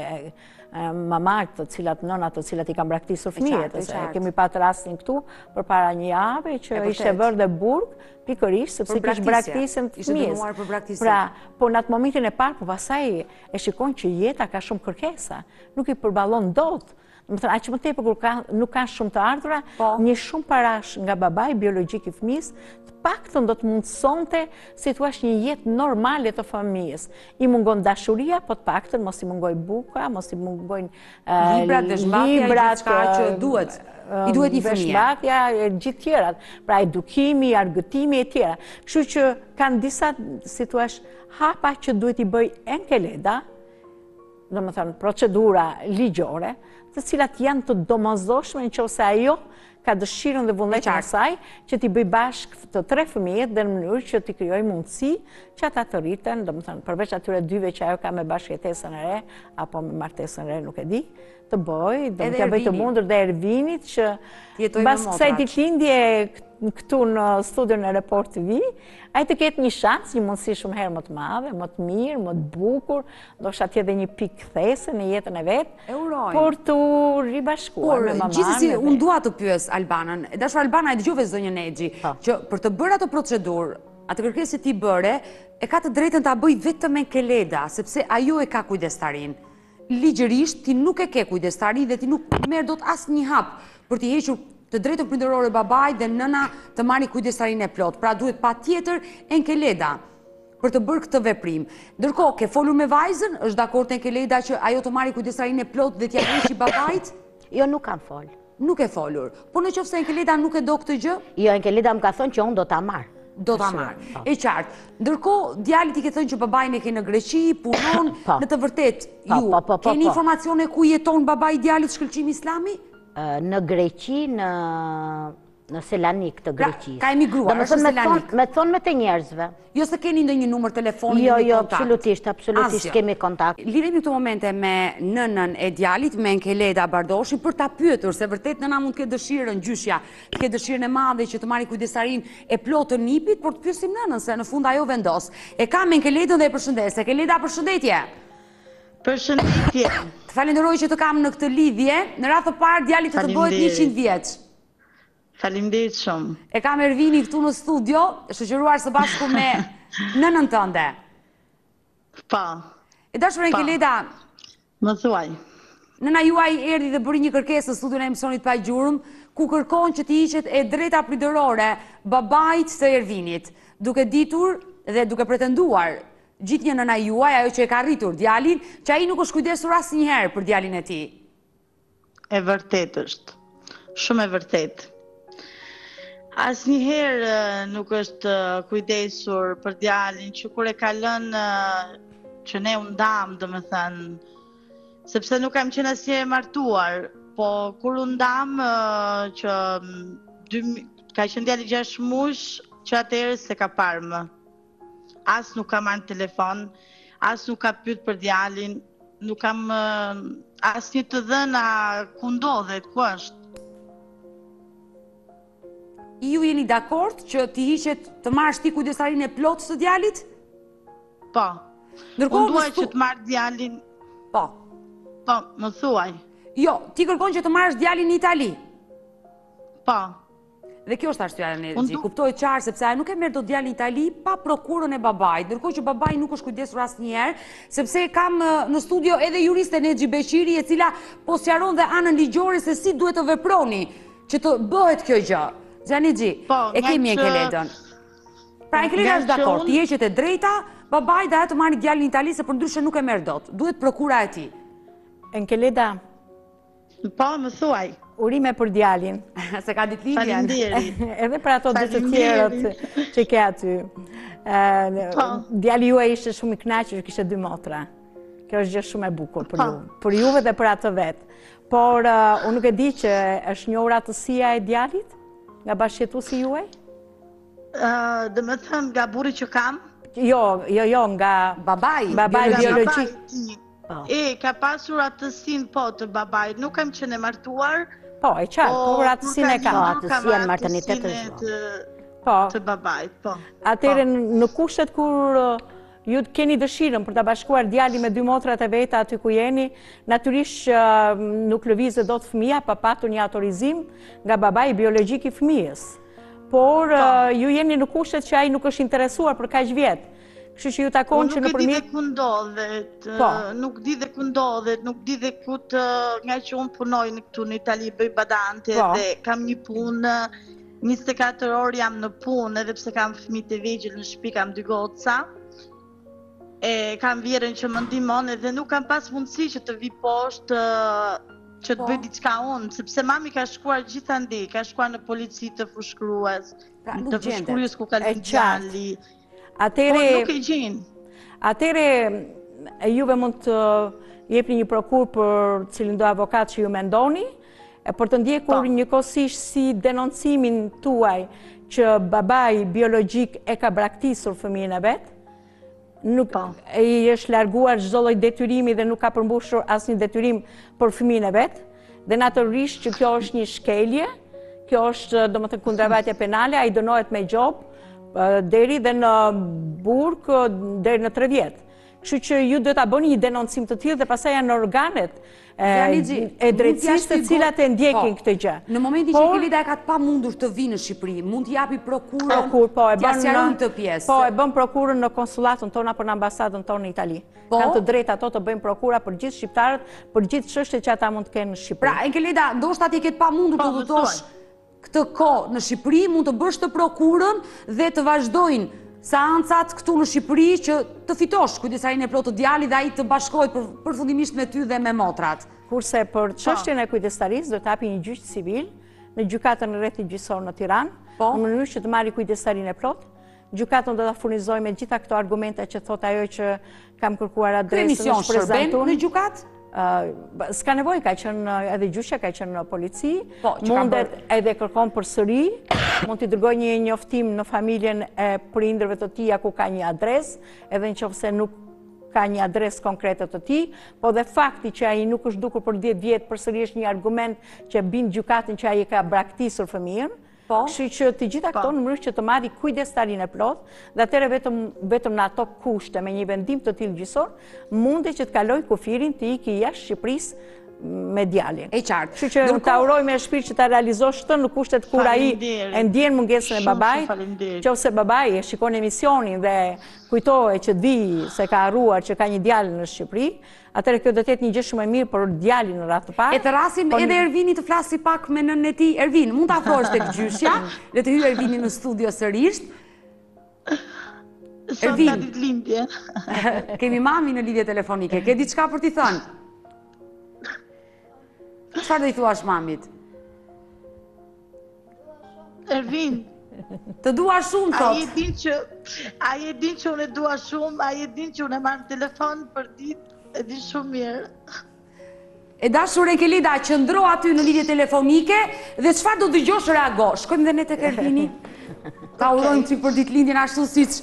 mama të cilat nëna të cilat i kanë braktisur fëmijët, se kemi pat rastin këtu përpara një jave që ishte vërë dhe burg, pikërisht, sepse
kish braktisur fëmijët.
Pra, po në atë momentin e parë, po pastaj e shikon që jeta ka shumë kërkesa, nuk i përballon dot, Domethënë, aq më tepër kur nuk kanë shumë të ardhura,
po.
një shumë parash nga babai biologjik i fëmijës, të paktën do të mundësonte si të thuash një jetë normale të fëmijës. I mungon dashuria, po të paktën mos i mungojë buka, mos i mungojnë
librat, veshmbathja,
libra,
gjithçka që duhet. I duhet një fëmije.
Veshmbathja e gjithë tjerat. Pra edukimi, argëtimi e tjera. Kështu që kanë disa, si të thuash, hapa që duhet t'i bëjë Enkeleda, domethënë procedura ligjore, të cilat janë të domosdoshme në qoftë se ajo ka dëshirën dhe vullnetin e saj që t'i bëjë bashkë të tre fëmijët dhe në mënyrë që t'i krijojë mundësi që ata të rriten, domethënë përveç atyre dyve që ajo ka me bashkëjetesën e re apo me martesën e re, nuk e di, të bëjë,
domethënë
t'ia bëjë të mundur dhe Ervinit që mbas kësaj ditëlindje këtu në studion e Report TV, ai të ketë një shans, një mundësi shumë herë më të madhe, më të mirë, më të bukur, Ndoshta të jetë dhe një pikë kthese në jetën e vet.
E urojmë.
Për t'u ribashkuar me
mamanë.
Gjithsesi
unë dua të pyes Albanën. E dashur Albana e dëgjove zonjën Nexhi? Po. që për të bërë atë procedurë, atë kërkesë që ti bëre, e ka të drejtën ta bëjë vetëm Enkeleda, sepse ajo e ka kujdestarinë. Ligjërisht ti nuk e ke kujdestarinë dhe ti nuk merr dot asnjë hap për t'i hequr të drejtën prindërore babait dhe nëna të marri kujdestarinë e plotë. Pra duhet patjetër Enkeleda. për të bërë këtë veprim. Ndërkohë, ke folur me vajzën, është dakord Enkeleda që ajo të marri kujdestarinë e plotë dhe t'ia heqi babait?
Jo, nuk kam fol.
Nuk ke folur. Po në qoftë se Enkeleda nuk e do këtë gjë?
Jo, Enkeleda më ka thonë që unë do ta marr.
Do ta marrë. Po. E qartë. Ndërkohë, djalit i ke thënë që babanë e ke në Greqi, punon,
po.
në të vërtetë,
po,
ju, keni informacione ku jeton babai i djalit Shkëlqim Islami?
Në Greqi, në në Selanik të
pra,
Greqisë.
Ka emigruar, është
në
Selanik.
Më thonë mes të njerëzve.
Jo s'e keni ndonjë numër telefoni,
jo,
një
jo,
kontakt.
Jo, jo, absolutisht,
absolutisht
kemi kontakt.
Lidhemi në këto momente me nënën e djalit, me Enkeleda Bardoshi, për ta pyetur se vërtet nëna mund të ketë dëshirën, gjyshja, të ketë dëshirën e madhe që të marri kujdestarinë e plotë të nipit, por të pyesim nënën se në fund ajo vendos. E kam Enkeledën dhe e përshëndes. Enkeleda, përshëndetje!
Përshëndetje!
Të falenderoj që të kam në këtë lidhje, në radhë të parë djali të të bëhet 100 vjeç.
Faleminderit shumë.
E kam Ervinin këtu në studio, shoqëruar së bashku me nënën tënde.
Po.
E dashur Enkeleda.
Më thuaj.
Nëna juaj erdhi dhe bëri një kërkesë në studion e emisionit Pa Gjurmë, ku kërkon që t'i hiqet e drejta prindërore babait të Ervinit, duke ditur dhe duke pretenduar gjithnjë nëna juaj ajo që e ka rritur djalin, që ai nuk është kujdesur asnjëherë për djalin e tij.
E vërtetë është. Shumë e vërtetë. Asnjëherë nuk është kujdesur për djalin që kur e ka lënë që ne u ndamë, domethënë, sepse nuk kam qenë asnjëherë e martuar, po kur u ndamë që dy ka qenë djali 6 muajsh që atëherë s'e ka parë më. As nuk ka marrë telefon, as nuk ka pyet për djalin, nuk kam asnjë të dhëna ku ndodhet, ku është.
Ju jeni dakord që t'i hiqet, të marrësh ti kujdestarinë e plotë të djalit?
Po.
Ndërkohë
unë
dua
që të marrë djalin...
Po.
Po, më thuaj.
Jo, ti kërkon që të marrësh djalin në Itali?
Po.
Dhe kjo është arsyeja,
Nexhi.
Kuptohet qartë sepse ajo nuk e merr dot djalin në Itali pa prokurën e babait. Ndërkohë që babai nuk është kujdesur asnjëherë, sepse kam në studio edhe juriste Nexhi Beqiri, e cila po sqaron dhe anën ligjore se si duhet të veproni që të bëhet kjo gjë. Zonja Nexhi,
po,
e kemi Enkeledën. Pra
Enkeleda
është dakord, t'i hiqet e drejta babait dhe ajo të marrë djalin në Itali se përndryshe nuk e merr dot. Duhet prokura e tij.
Enkeleda,
Po, më thuaj.
Urime për djalin.
Se ka ditëlindjen.
Edhe për ato dhe të tjerët që ke aty.
Po.
Djali juaj ishte shumë i kënaqur, që kishte dy motra. Kjo është gjë shumë e bukur për
po.
ju. Për juve dhe për atë vetë. Por, uh, unë nuk e di a është njohur atësia e djalit? Nga bashkëjetuesi juaj?
Uh, domethënë nga burri që kam?
Jo, jo, jo, nga...
Babai.
Babai
biologjik.
E, ka pasur atësinë po të babait, nuk kam qenë e martuar,
Po, e qartë,
po,
por atësinë e ka.
Po, atësinë e
maternitet të zhjo.
Po.
Të babait, po.
Atëherë, po. në kushtet kur uh, ju të keni dëshirën për ta bashkuar djalin me dy motrat e veta aty ku jeni, natyrisht uh, nuk lëviz dot fëmija pa patur një autorizim nga babai biologjik i fëmijës. Por, po. uh, ju jeni në kushtet që ai nuk është interesuar për kaq vjet. Kështu që juve takon që nëpërmjet
Nuk di ku ndodhet.
Po.
Nuk di dhe ku ndodhet, nuk di dhe ku të ngaqë unë punoj në këtu në Itali bëj badante
po.
dhe kam një punë 24 orë jam në punë edhe pse kam fëmijë të vegjël në shtëpi kam dy goca. E kam vjehrrën që më ndihmon edhe nuk kam pas mundësi që të vij poshtë që të
po.
bëj diçka unë, sepse mami ka shkuar gjithandej, ka shkuar në polici të Fushë-Krujës,
pra,
të Fushë-Krujës ku ka lënë Atere... Po, nuk e
gjen. Atëherë, juve mund të jepni një prokurë për cilindo avokat që ju mendoni, për të ndjekur
po.
njëkohësisht si denoncimin tuaj që babai biologjik e ka braktisur fëmijën e vet, nuk
po.
i është larguar çdo lloj detyrimi dhe nuk ka përmbushur asnjë detyrim për fëmijën e vet, Dhe natyrisht që kjo është një shkelje, kjo është domethënë kundravajtje penale, ai dënohet me gjobë, deri dhe në burg deri në 3 vjet. Kështu që ju duhet ta bëni një denoncim të tillë dhe pastaj janë organet e drejtësisë të cilat e ndjekin
po,
këtë gjë.
Në momentin që Enkelida e ka të pamundur të vijë në Shqipëri, mund t'i japi prokurën.
Prokurë, po e bën
këtë pjesë.
Po e bën prokurën në konsullatën tonë apo në ambasadën tonë në Itali.
Po.
Kanë të drejtë ato të bëjnë prokura për gjithë shqiptarët, për gjithë çështjet që ata mund të kenë në Shqipëri.
Pra, Enkelida, ndoshta ti e ke të
pamundur
të udhëtosh këtë kohë në Shqipëri, mund të bësh këtë prokurën dhe të vazhdojnë seancat këtu në Shqipëri që të fitosh kujdestarinë e plotë të djalit dhe ai të bashkohet përfundimisht me ty dhe me motrat.
Kurse për po. çështjen e kujdestarisë duhet të hapi një gjyq civil në gjykatën e rrethit gjyqësor në Tiranë,
po.
në mënyrë që të marri kujdestarinë e plotë Gjykatën do ta furnizojë me gjitha këto argumente që thotë ajo që kam kërkuar adresën.
Ky
emision
shërben në
gjykatë? S'ka nevojë, ka qenë edhe gjyshja, ka qenë në polici,
po,
mundet edhe kërkon përsëri, mund t'i dërgojë një njoftim në familjen e prindërve të tia ku ka një adresë, edhe në qoftë se nuk ka një adresë konkrete të tij, po dhe fakti që ai nuk është dukur për 10 vjet përsëri është një argument që bind gjykatën që ai ka braktisur fëmijën,
Po.
Kështu që të gjitha këto në mënyrë që të marri kujdestarinë e plotë dhe atëherë vetëm vetëm në ato kushte me një vendim të tillë gjyqësor mundet që të kalojë kufirin të iki jashtë Shqipërisë me djalin.
E qartë.
Kështu që
Nërko...
ta uroj me shpirt që ta realizosh këtë në kushtet kur ai e ndjen mungesën e babait.
Qoftë
se babai e shikon emisionin dhe kujtohet që, di, s'e ka harruar që ka një djalë në Shqipëri, Atëherë kjo do të jetë një gjë shumë e mirë për djalin në radhë të parë.
E thërrasim
po
edhe Ervini të flasi pak me nënën e tij. Ervin, mund të afrohesh tek gjyshja? Le të hyjë Ervini në studio
sërish.
Ervin.
Sa ditëlindje.
Kemi mamin në lidhje telefonike. Ke diçka për t'i thënë? Çfarë do i thuash mamit?
Ervin,
Të dua shumë
thotë. Ai
e
din që ai e din që unë e dua shumë, ai e din që unë e marr telefon përditë, e din shumë mirë.
E dashur Enkeleda, qëndro aty në lidhje telefonike dhe çfarë do dëgjosh reago. Shkojmë dhe ne tek Ervini. Ta urojmë që për ditëlindjen ashtu siç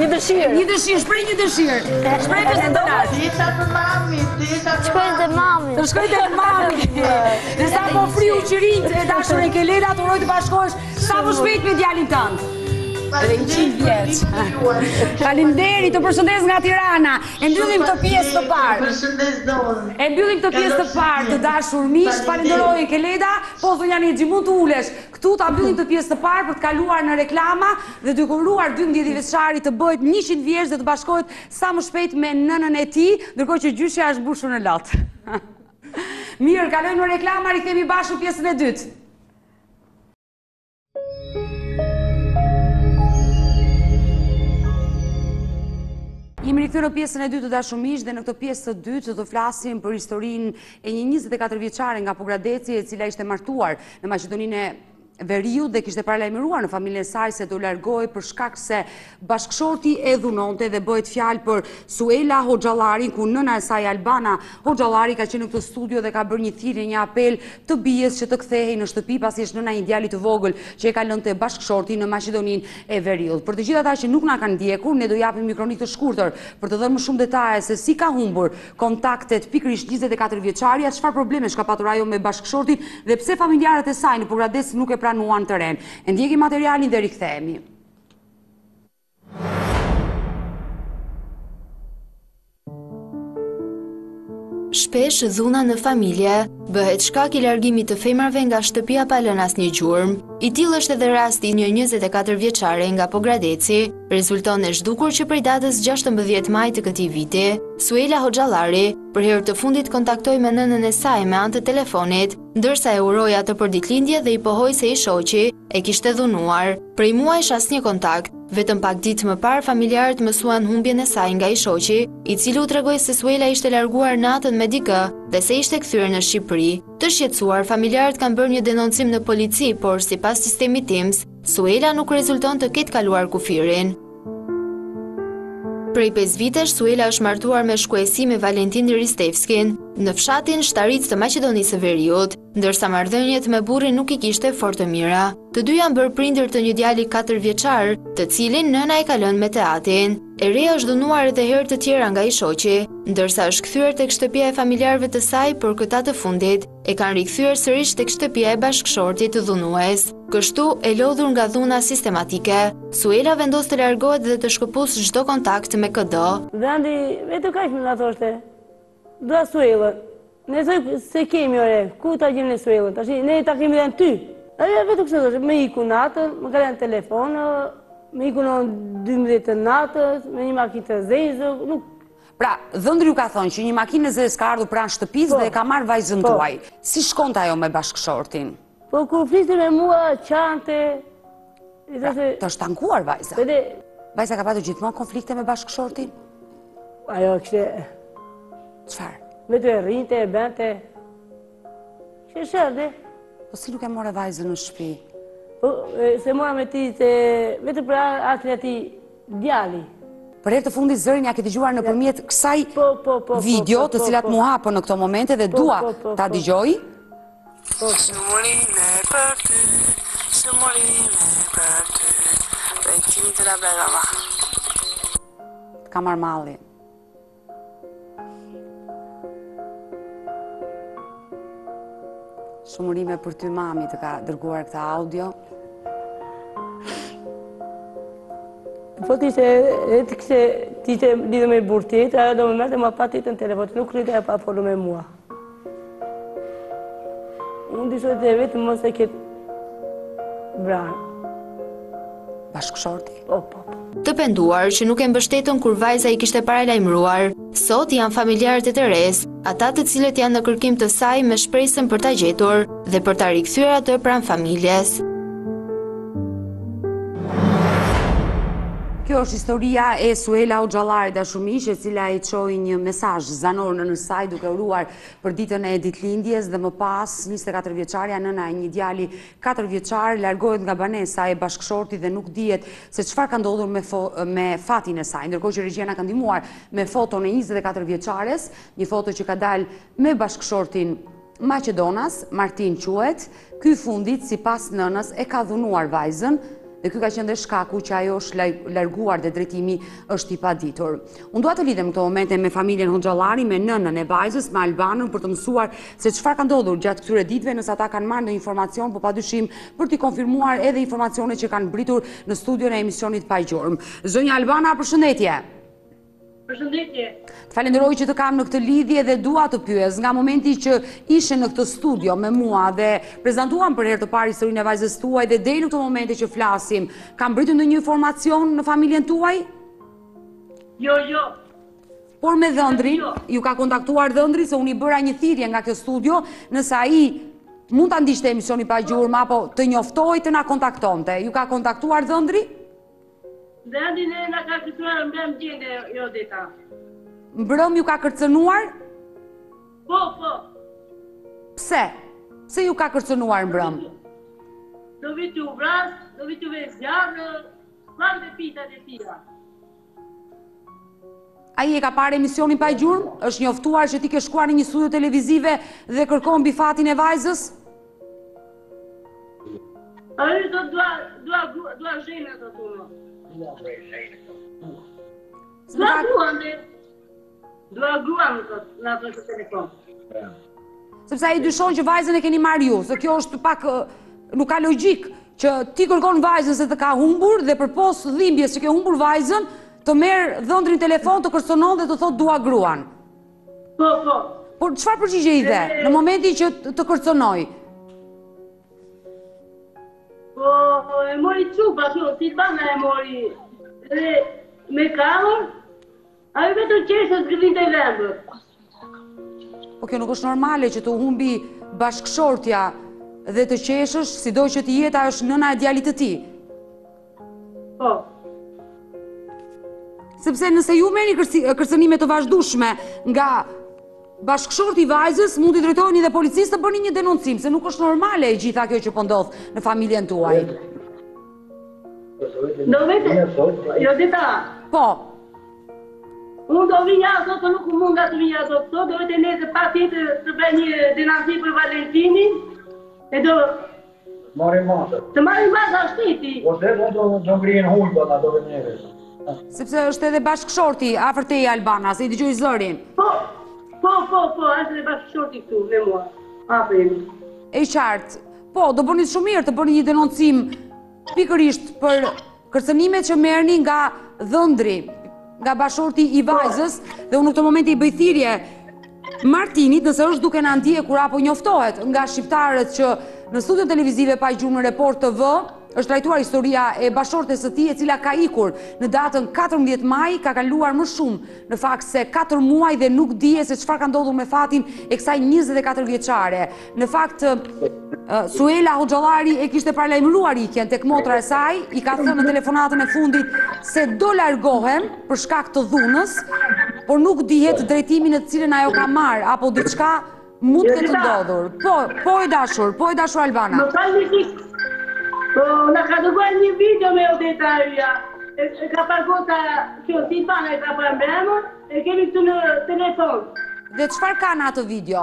Një
dëshirë.
Një dëshirë, shprej një dëshirë. Shprej për se do
marë. Ti sa për mami, ti sa për mami.
Shkoj dhe mami.
Të shkoj dhe mami. Dhe sa po fryu qirinjtë, e dashur Enkeleda, të uroj të bashkohesh sa më shpejt me djalin tënd. Dhe njëqind vjeç. Faleminderit, të përshëndes nga Tirana. E mbyllim këtë pjesë të parë.
Përshëndes dorë.
E mbyllim këtë pjesë të parë, të dashur miq. Falënderoj Enkeledën, po zonja Nexhi mund të ulesh. Këtu ta mbyllim këtë pjesë të parë për të kaluar në reklama dhe duke uruar dymbëdhjetë vjeçarit të bëhet njëqind vjeç dhe të bashkohet sa më shpejt me nënën e tij, ndërkohë që gjyshja është mbushur në lot. Mirë, kalojmë në reklama, rikthehemi bashkë në pjesën e dytë. Jemi rikthyer në pjesën e dytë të dashur miq dhe në këtë pjesë të dytë do të flasim për historinë e një njëzet e katër vjeçare nga Pogradeci e cila ishte martuar në Maqedoninë e Veriut dhe kishte paralajmëruar në familjen e saj se do largohej për shkak se bashkëshorti e dhunonte dhe bëhet fjalë për Suela Hoxhallarin ku nëna e saj Albana Hoxhallari ka qenë në këtë studio dhe ka bërë një thirrje një apel të bijës që të kthehej në shtëpi pasi është nëna e një djali të vogël që e ka lënë te bashkëshorti në Maqedoninë e Veriut. Për të gjithë ata që nuk na kanë ndjekur, ne do japim një kronikë të shkurtër për të dhënë më shumë detaje se si ka humbur kontaktet pikërisht njëzet e katër vjeçarja, çfarë problemesh ka patur ajo me bashkëshortin dhe pse familjarët e saj në Pogradec nuk e pranuan të renë. E ndjekim materialin dhe rikthehemi.
Shpesh dhuna në familje bëhet shkak i largimit të femrave nga shtëpia pa lënë asnjë gjurmë. I tillë është edhe rasti i një 24 vjeçare nga Pogradeci, Rezulton e zhdukur që prej datës gjashtëmbëdhjetë maj të këtij viti, Suela Hoxhallari për herë të fundit kontaktoi me nënën e saj me anë të telefonit, ndërsa e uroi atë për ditëlindje dhe i pohoi se i shoqi e kishte dhunuar. Prej muajsh asnjë kontakt. Vetëm pak ditë më parë familjarët mësuan humbjen e saj nga i shoqi, i cili u tregoi se Suela ishte larguar natën me dikë dhe se ishte kthyer në Shqipëri. Të shqetësuar, familjarët kanë bërë një denoncim në polici, por sipas sistemit TIMS, Suela nuk rezulton të ketë kaluar kufirin. Prej 5 vitesh, Suela është martuar me shkuesi me Valentin Ristevskin, në fshatin Shtaric të Maqedonisë së Veriut, ndërsa marrëdhëniet me burrin nuk i kishte fort të mira. Të dy janë bërë prindër të një djali 4 vjeçar, të cilin nëna e ka lënë me të atin. E reja është dhunuar edhe herë të tjera nga i shoqi, ndërsa është kthyer tek shtëpia e familjarve të saj për këta të fundit, e kanë rikthyer sërish tek shtëpia e bashkëshortit dhunues. Kështu, e lodhur nga dhuna sistematike, Suela vendos të largohet dhe të shkëpusë çdo kontakt me këdo.
Dhëndri vetëm kaq na thoshte, dua Suelën. Ne thoj se kemi ore, ku ta gjejmë ne Suelën? Ne ta kemi dhënë ty. Ai vetëm kështu thoshte, më iku natën, më ka lënë telefon, më iku në 12 të natës, me një makinë të zezë, nuk
Pra, dhëndri ju ka thënë që një makinë e zezë ka ardhur pranë shtëpisë dhe e ka marrë vajzën
po.
tuaj. Si shkonte ajo me bashkëshortin?
Po, kur fliste me mua, qante...
Pra, të është ankuar vajza. Vajza ka patur gjithmonë konflikte me bashkëshortin?
Ajo kështu...
Çfarë?
Me të e rrihte, e bënte... Që sherre?
Po si nuk e more vajzën në shpi?
Po, se mua me ti, se... Me të pra, atëri ati... Djali.
Për herë të fundit zërin ia ke dëgjuar nëpërmjet kësaj
po, po, po,
video të cilat m'u hapën në këto momente dhe dua ta dëgjoj.
Shumë urime për ty, shumë urime për ty. Dhe kemi të rabeva.
Ka marrë malli. Shumë urime për ty mami të ka dërguar këto audio.
Po të ishte, e të kështu, të ishte lidhur me i burtit, ajo do më merrte mua patjetër në telefon, nuk rrinte pa folur me mua. Unë dyshoj te vetë mos e ketë vrarë.
Bashkëshorti?
Po, po, po.
Të penduar që nuk e mbështetën kur vajza i kishte paralajmëruar, sot janë familjarët e të resë, ata të cilët janë në kërkim të saj me shpresën për ta gjetur dhe për ta rikthyer atë pranë familjes.
Kjo është historia e Suela Uxhallari Dashumiq, e cila i çoi një mesazh zanor nënës së saj duke e uruar për ditën e ditlindjes dhe më pas 24 vjeçarja nëna e një djali 4 vjeçar largohet nga banesa e bashkëshortit dhe nuk dihet se çfarë ka ndodhur me, fo, me fatin e saj. Ndërkohë që regjia na ka ndihmuar me foton e 24 vjeçares, një foto që ka dalë me bashkëshortin Maqedonas, Martin quhet, ky i fundit sipas nënës e ka dhunuar vajzën, dhe ky ka qenë dhe shkaku që ajo është larguar dhe drejtimi është i paditur. Unë dua të lidhem në këto momente me familjen Hoxhallari, me nënën e vajzës, me Albanën për të mësuar se çfarë ka ndodhur gjatë këtyre ditëve, nëse ata kanë marrë ndonjë informacion, po padyshim për t'i konfirmuar edhe informacionet që kanë mbritur në studion e emisionit Pa Gjurmë. Zonja Albana, përshëndetje.
Përshëndetje.
Të falenderoj që të kam në këtë lidhje dhe dua të pyes, nga momenti që ishe në këtë studio me mua dhe prezantuam për herë të parë historinë e vajzës tuaj dhe deri në këtë moment që flasim, ka mbritur ndonjë informacion në familjen tuaj?
Jo, jo.
Por me dhëndrin, jo. ju ka kontaktuar dhëndri se unë i bëra një thirrje nga kjo studio, nëse ai mund ta ndiqte emisionin pa gjurmë apo të njoftohej të na kontaktonte. Ju ka kontaktuar dhëndri?
Dhëndri ne na ka kërcënuar mbrëm gjene, Jodita.
Mbrëm ju ka kërcënuar?
Po, po.
Pse? Pse ju ka kërcënuar mbrëm?
Do vij t'ju vras, do vij t'ju vë zjarr, zjarr dhe shpia dhe tira.
Ai e ka parë emisionin Pa Gjurmë? Është njoftuar që ti ke shkuar në një studio televizive dhe kërkon mbi fatin e vajzës?
Ai do dua dua dua gruan ato tu. Dua gruan. Dua gruan time. Dua dua në ato në ato të telefon.
Sepse ai dyshon që vajzën e keni marrë ju, se kjo është pak nuk ka logjikë që ti kërkon vajzën se të ka humbur dhe përpos dhimbjes që ke humbur vajzën, të merr dhëndri në telefon të kërcënon dhe të thotë dua gruan.
Po, po.
Por çfarë përgjigje i dhe në momentin që të kërcënoi?
Po, e mori çupa, kjo, Silvana e mori. Dhe me kamerë, ai vetë qeshte së gëllin të vendë.
Po kjo nuk është normale që të humbë bashkëshortja dhe të qeshësh, sido që të jetë, ajo është nëna e djalit të tij.
Po.
Sepse nëse ju merrni kërcënime të vazhdueshme nga bashkëshorti i vajzës, mund t'i drejtoheni dhe policisë të bëni një denoncim, se nuk është normale e gjitha kjo që po ndodh në familjen tuaj.
Do vete, Jodita.
Po.
Unë do vinja sot, po nuk mund nga të vinja sot. Sot do vete nesër patjetër të bëj një denoncim për Valentinin. E do
Të marrin masa.
Të marrë masa shteti.
Po se do të do ngrihen hujtat ato të njerëz.
Sepse është edhe bashkëshorti afër teje Albana, se i dëgjoj zërin.
Po. Po, po, po, është edhe bashkëshorti këtu me mua. Afër jemi.
E qartë. Po, do bëni shumë mirë të bëni një denoncim pikërisht për Kërcënimet që merrni nga dhëndri, nga bashkëshorti i vajzës dhe unë në këtë moment i bëj thirrje Martinit nëse është duke na ndjekur apo njoftohet nga shqiptarët që në studion televizive Pa Gjurmë në Report TV, është trajtuar historia e bashkëshortes së tij e cila ka ikur në datën 14 maj, ka kaluar më shumë në fakt se 4 muaj dhe nuk dihet se çfarë ka ndodhur me fatin e kësaj 24 vjeçare. Në fakt, Suela Hoxhallari e kishte paralajmëruar ikjen tek motra e saj, i ka thënë në telefonatën e fundit se do largohem për shkak të dhunës, por nuk dihet drejtimi në të cilën ajo ka marrë apo diçka mund të ketë ndodhur. Po, po e dashur, po e dashur Albana.
Më falni tik. Po na ka dërguar një video me Odeta Aria. E ka parë kjo si fana e ka parë mbrëmë, e kemi këtu në telefon.
Dhe çfarë ka në atë video?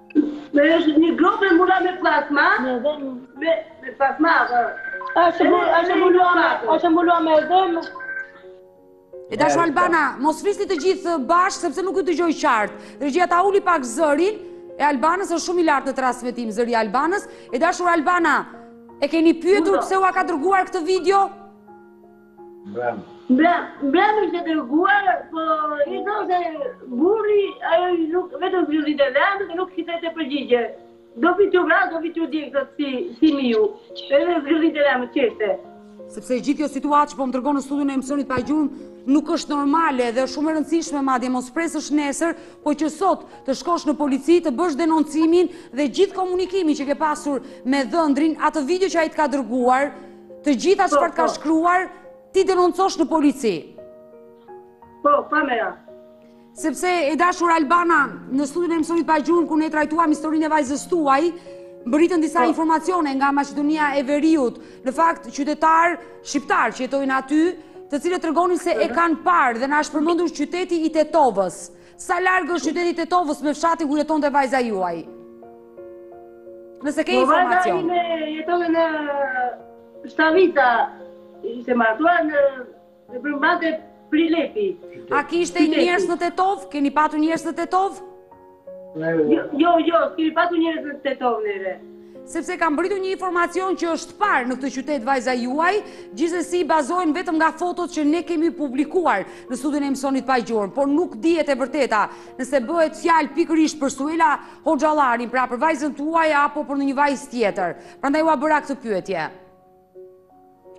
Me
është një gropë e mbuluar
me plasmas, me dhe. Me, me plasmas, dhe
është mbu, është mbuluar me, është mbuluar me dhe.
E dashur Albana, mos flisni të gjithë bashkë, sepse nuk ju dëgjoj qartë. Regjia ta ulë pak zërin e Albanës, është shumë i lartë në transmetim zëri i Albanës. E dashur Albana, e keni pyetur pse jua ka dërguar këtë video?
Mbrëmë.
Mbrëmë, mbrëmë ishte dërguar, po i thonë se burri, ajo i nuk, vetëm grillit e vemë, dhe nuk kthente përgjigje. Do vij të vras, do vij të djeg, thotë si, si mi ju. Edhe grillit e vemë, qeshte.
Sepse e gjithë kjo situatë që po më tregon në studion e emisionit Pa Gjurmë, nuk është normale dhe është shumë e rëndësishme madje mos presësh nesër, po që sot të shkosh në polici, të bësh denoncimin dhe gjithë komunikimin që ke pasur me dhëndrin, atë video që ai të ka dërguar, Të gjitha çfarë të ka po, po. shkruar, t'i denoncosh në polici.
Po, pa me ra.
Sepse e dashur Albana, në studion e emisionit Pa Gjurmë, kur ne trajtuam historinë e vajzës tuaj, mbërritën disa po. informacione nga Maqedonia e Veriut, në fakt, qytetarë shqiptarë që jetojnë aty, të cilët tregonin se e kanë parë dhe na është përmendur qyteti i Tetovës. Sa larg është qyteti i Tetovës me fshatin ku jetonte vajza juaj? Nëse ke
po,
informacion.
Po vajza ime jeton në Shtavita, ishte martuar në në përmbate Prilepi.
A kishte njerëz në Tetovë? Keni patur njerëz në Tetovë?
Jo, jo, jo, s'kemi patur njerëz në Tetovë neve.
Sepse ka mbërritur një informacion që është parë në këtë qytet vajza juaj, gjithsesi bazohen vetëm nga fotot që ne kemi publikuar në studion e emisionit Pa Gjurmë, por nuk dihet e vërteta nëse bëhet fjalë pikërisht për Suela Hoxhallarin, pra për vajzën tuaj apo për ndonjë vajzë tjetër. Prandaj jua bëra këtë pyetje.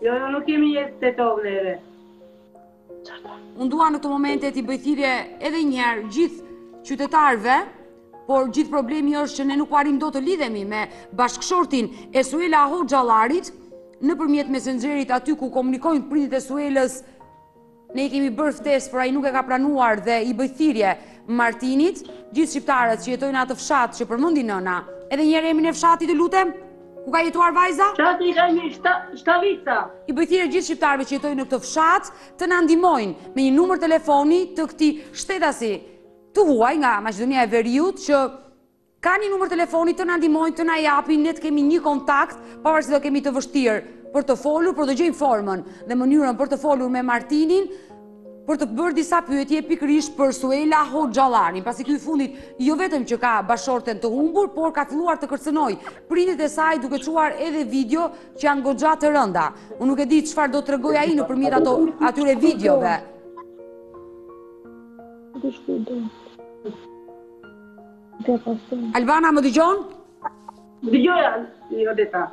Jo, jo, nuk kemi jetë të tovë neve.
Unë dua në këto momente t'i bëj thirrje edhe një herë gjithë qytetarëve, por gjithë problemi është që ne nuk arrim dot të lidhemi me bashkëshortin e Suela Hoxhallarit nëpërmjet Messengerit aty ku komunikojnë prindit e Suelës Ne i kemi bërë ftesë, por ai nuk e ka pranuar dhe i bëj thirrje Martinit, gjithë shqiptarët që jetojnë në atë fshat që përmendi nëna. Edhe një herë emrin e fshatit të lutem? Ku ka jetuar vajza?
Fshati ka një Shtavica.
I bëj thirrje gjithë shqiptarëve që jetojnë në këtë fshat të na ndihmojnë me një numër telefoni të këtij shtetasi të huaj nga Maqedonia e Veriut që Ka një numër telefoni të na ndihmojnë të na japin, ne të kemi një kontakt, pavarësisht do kemi të vështirë për të folur, por do gjejmë formën dhe mënyrën për të folur me Martinin, për të bërë disa pyetje pikërisht për Suela Hoxhallarin, pasi ky i fundit jo vetëm që ka bashorten të humbur, por ka filluar të kërcënoj prindit e saj duke çuar edhe video që janë goxha të rënda. Unë nuk e di çfarë do të tregoj ai nëpërmjet ato atyre videove. Dishkudo. Albana, më dëgjon?
Dëgjoj, Violeta.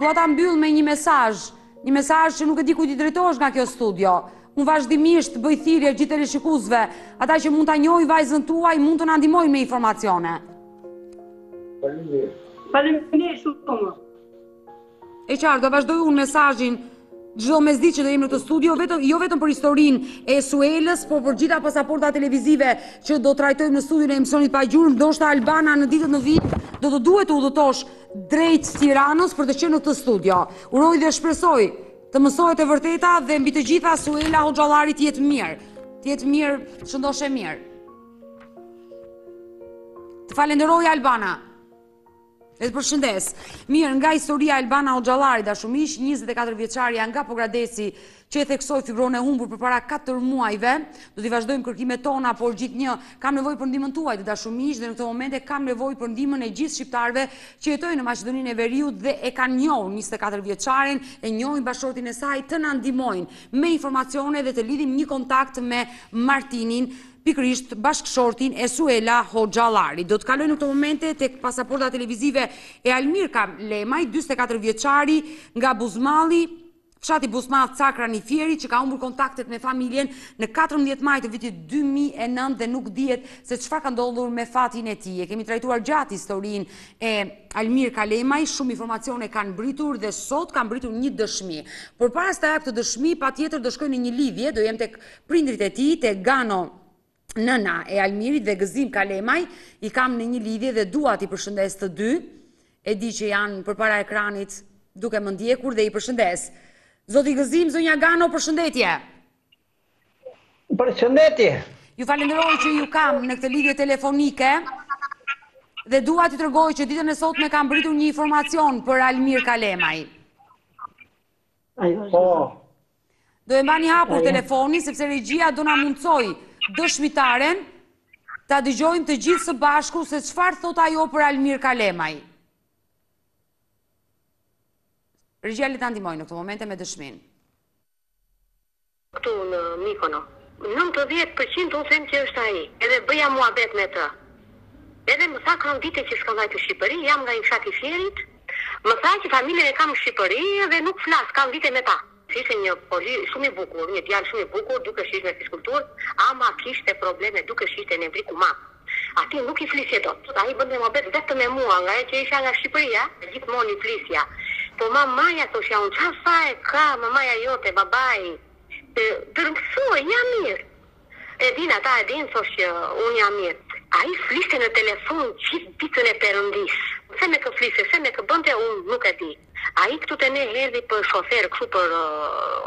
Dua ta mbyll me një mesazh, një mesazh që nuk e di kujt i drejtohesh nga kjo studio. Unë vazhdimisht bëj thirrje gjithë teleshikuesve, ata që mund ta njohin vajzën tuaj, mund të na ndihmojnë me informacione.
Faleminderit. Faleminderit shumë.
E qartë, do vazhdoj unë mesazhin çdo mesditë që do jem në këtë studio, vetëm, jo vetëm për historinë e Suelës, por për gjitha pasaporta televizive që do trajtojmë në studion e emisionit Pa Gjurmë, ndoshta Albana në ditët në vijim, do të duhet të udhëtosh drejt Tiranës për të qenë në këtë studio. Uroj dhe shpresoj të mësohet e vërteta dhe mbi të gjitha Suela Hoxhallari të jetë mirë. Të jetë mirë, shëndoshë e mirë. Të falenderoj Albana. Të përshëndes. Mirë, nga historia e Albana Hoxhallarit, dashur miq, njëzet e katër vjeçarja nga Pogradeci, që e theksoj figuron e humbur përpara katër muajve, do t'i vazhdojmë kërkimet tona, por gjithnjë kam nevojë për ndihmën tuaj të dashur miq dhe në këto momente kam nevojë për ndihmën e gjithë shqiptarëve që jetojnë në Maqedoninë e Veriut dhe e kanë njohur 24 vjeçaren, e njohin bashkëshortin e saj, të na ndihmojnë me informacione dhe të lidhim një kontakt me Martinin. Pikërisht, bashkëshortin e Suela Hoxhallarit. Do të kaloj në këto momente tek pasaporta televizive e Almir Kalemaj, 44 vjeçari nga Buzmadhi, fshati Buzmadh Cakran i Fierit, që ka humbur kontaktet me familjen në 14 maj të vitit 2009 dhe nuk dihet se çfarë ka ndodhur me fatin e tij. E kemi trajtuar gjatë historinë e Almir Kalemaj, shumë informacione kanë mbërritur dhe sot ka mbërritur një dëshmi. Por para se ta jap këtë dëshmi, patjetër do shkoj në një lidhje, do jem tek Prindërit e tij, Gano, nëna e Almirit dhe Gëzim Kalemaj, i kam në një lidhje dhe dua t'i përshëndes të dy. E di që janë përpara ekranit duke më ndjekur dhe i përshëndes. Zoti Gëzim, zonja Gano, përshëndetje!
Përshëndetje!
Ju falenderoj që ju kam në këtë lidhje telefonike dhe dua t'i tregoj që ditën e sotme ka mbërritur një informacion për Almir Kalemaj.
Po.
Do e mbani hapur telefonin, sepse regjia do na mundësojë dëshmitaren, ta dëgjojmë të gjithë së bashku se çfarë thotë ajo për Almir Kalemaj. Regjia le të na ndihmojë në këto momente me dëshminë.
këtu në Mykono. Nëntëdhjetë për qind unë them që është ai, edhe bëja muhabet me të. Edhe më tha kam vite që s'kam vajtur Shqipëri, jam nga një fshat i Fierit, më tha që familjen e kam në Shqipëri edhe nuk flas, kam vite me ta. Ishte një poli shumë i bukur, një djalë shumë i bukur, dukesh që ishte me fiskulturë, ama kishte probleme, dukesh që ishte nevrik u madh. Atij nuk i flisje dot. Ai bënte muhabet vetëm me mua, nga ajo që isha nga Shqipëria, gjithmonë i flisja. Po mamaja, thoshja unë, çfarë faji ka mamaja jote, babai, të dërmësoi, jam mirë. E dinë ata, e dinë, thosh që unë jam mirë. Ai fliste në telefon gjithë ditën e Perëndisë. Se me kë fliste, se me kë bënte, unë nuk e di. Ai këtu te ne erdhi për shofer, kështu për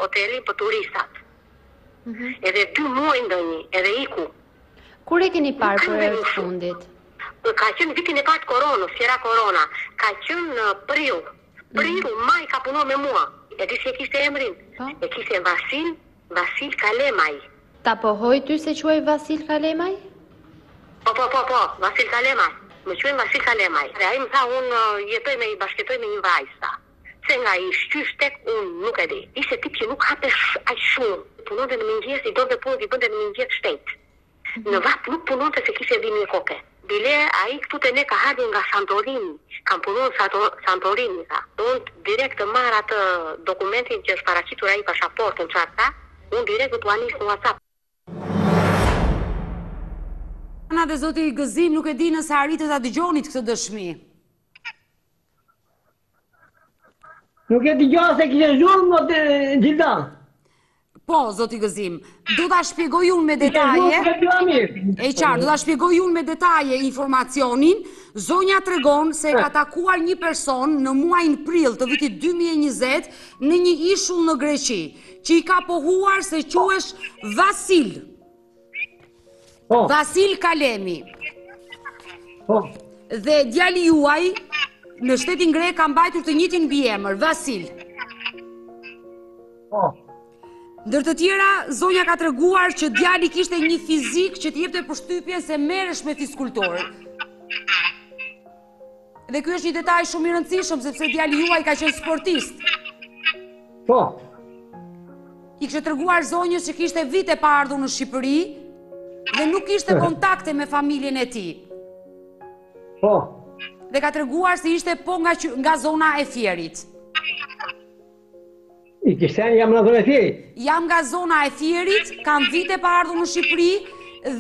hotelin, për turistat. Edhe dy muaj ndenji, edhe iku.
Kur e keni parë për herë të fundit?
Ka qenë vitin e parë të koronës, që ra korona. Ka qenë në prill. Prill, maj ka punuar me mua. E di si e kishte emrin? E kishte Vasil, Vasil Kalemaj.
Ta pohoi ty se quhej Vasil Kalemaj?
Po, po, po, po, Vasil Kalemaj. Më quajnë Vasil Kalemaj. Dhe ai më tha, unë jetoj me, bashkëjetoj me një vajzë, tha. Se nga ish, qysh, tek unë nuk e di. Ishte tip që nuk hapej aq shumë. Punonte në mëngjes, i donte punët i bënte në mëngjes shpejt. Në vapë nuk punonte se kishte dhimbje koke. Bile ai këtu te ne ka ardhur nga Santorini, kam punu në Santorini tha. Unë direkt të marr atë dokumentin që është paraqitur ai pashaportën, kartat, unë direkt do t'ua nis në WhatsApp.
Ana dhe zoti Gëzim nuk e di nëse arritët ta dëgjonit këtë dëshmi.
Nuk e dëgjova se kishte zhurmë më të gjitha.
Po, zoti Gëzim, do ta shpjegoj unë me detaje.
E
qartë, do ta shpjegoj unë me detaje informacionin. Zonja tregon se ka takuar një person në muajin prill të vitit 2020 në një ishull në Greqi. Që i ka pohuar se quhesh Vasil.
Po.
Vasil Kalemi.
Po.
Dhe djali juaj në shtetin grek ka mbajtur të njëjtin mbiemër, Vasil.
Po.
Ndër të tjera, zonja ka treguar që djali kishte një fizik që të jepte përshtypjen se merresh me fizkulturë. Dhe ky është një detaj shumë i rëndësishëm sepse djali juaj ka qenë sportist.
Po.
I kishte treguar zonjës që kishte vite pa ardhur në Shqipëri dhe nuk kishte kontakte me familjen e tij.
Po.
Dhe ka treguar se ishte po nga zona e Fierit.
I kishte thënë jam nga zona e Fierit.
Jam nga zona e Fierit, kam vite pa ardhur në Shqipëri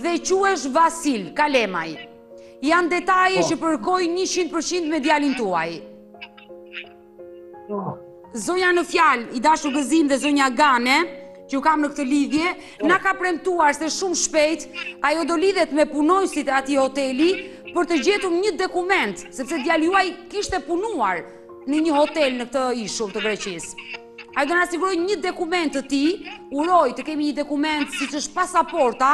dhe quhesh Vasil Kalemaj. Janë detaje
po.
që përkojnë 100% me djalin tuaj.
Po.
Zonja në fjalë, i dashur Gëzim dhe zonja Gane, që ju kam në këtë lidhje, po. na ka premtuar se shumë shpejt ajo do lidhet me punonjësit atij hoteli për të gjetur një dokument, sepse djali juaj kishte punuar në një hotel në këtë ishull të Greqisë. Ajo do na sigurojë një dokument të tij, uroj të kemi një dokument siç është pasaporta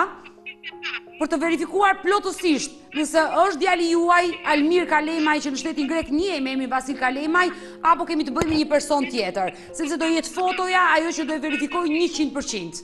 për të verifikuar plotësisht nëse është djali juaj Almir Kalemaj që në shtetin grek njihet me emrin Vasil Kalemaj apo kemi të bëjmë me një person tjetër, sepse do jetë fotoja ajo që do e verifikojë 100%.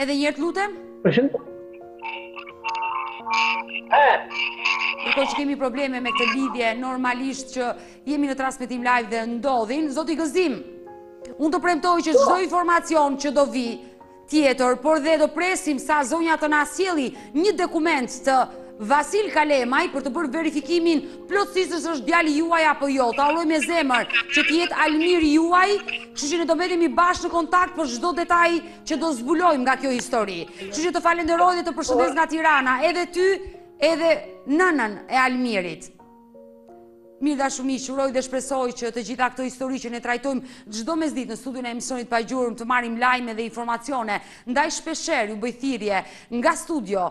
Edhe një herë të lutem.
Përshënd.
Shikoj që kemi probleme me këtë lidhje, normalisht që jemi në transmetim live dhe ndodhin, zoti Gëzim, unë të premtoj që çdo informacion që do vijë tjetër, por dhe do presim sa zonja të na sjellë një dokument të Vasil Kalemaj për të bërë verifikimin plotësisht nëse është djali juaj apo jo, ta uroj me zemër që të jetë Almiri juaj, kështu që ne do mbetemi bashkë në kontakt për çdo detaj që do zbulojmë nga kjo histori. Kështu që të falënderoj dhe të përshëndes nga Tirana, edhe ty, edhe nënën e Almirit. Miq të dashur, uroj dhe shpresoj që të gjitha këto histori që ne trajtojmë çdo mesditë në studion e emisionit Pa Gjurmë të marrim lajme dhe informacione, ndaj shpeshherë ju bëj thirrje nga studio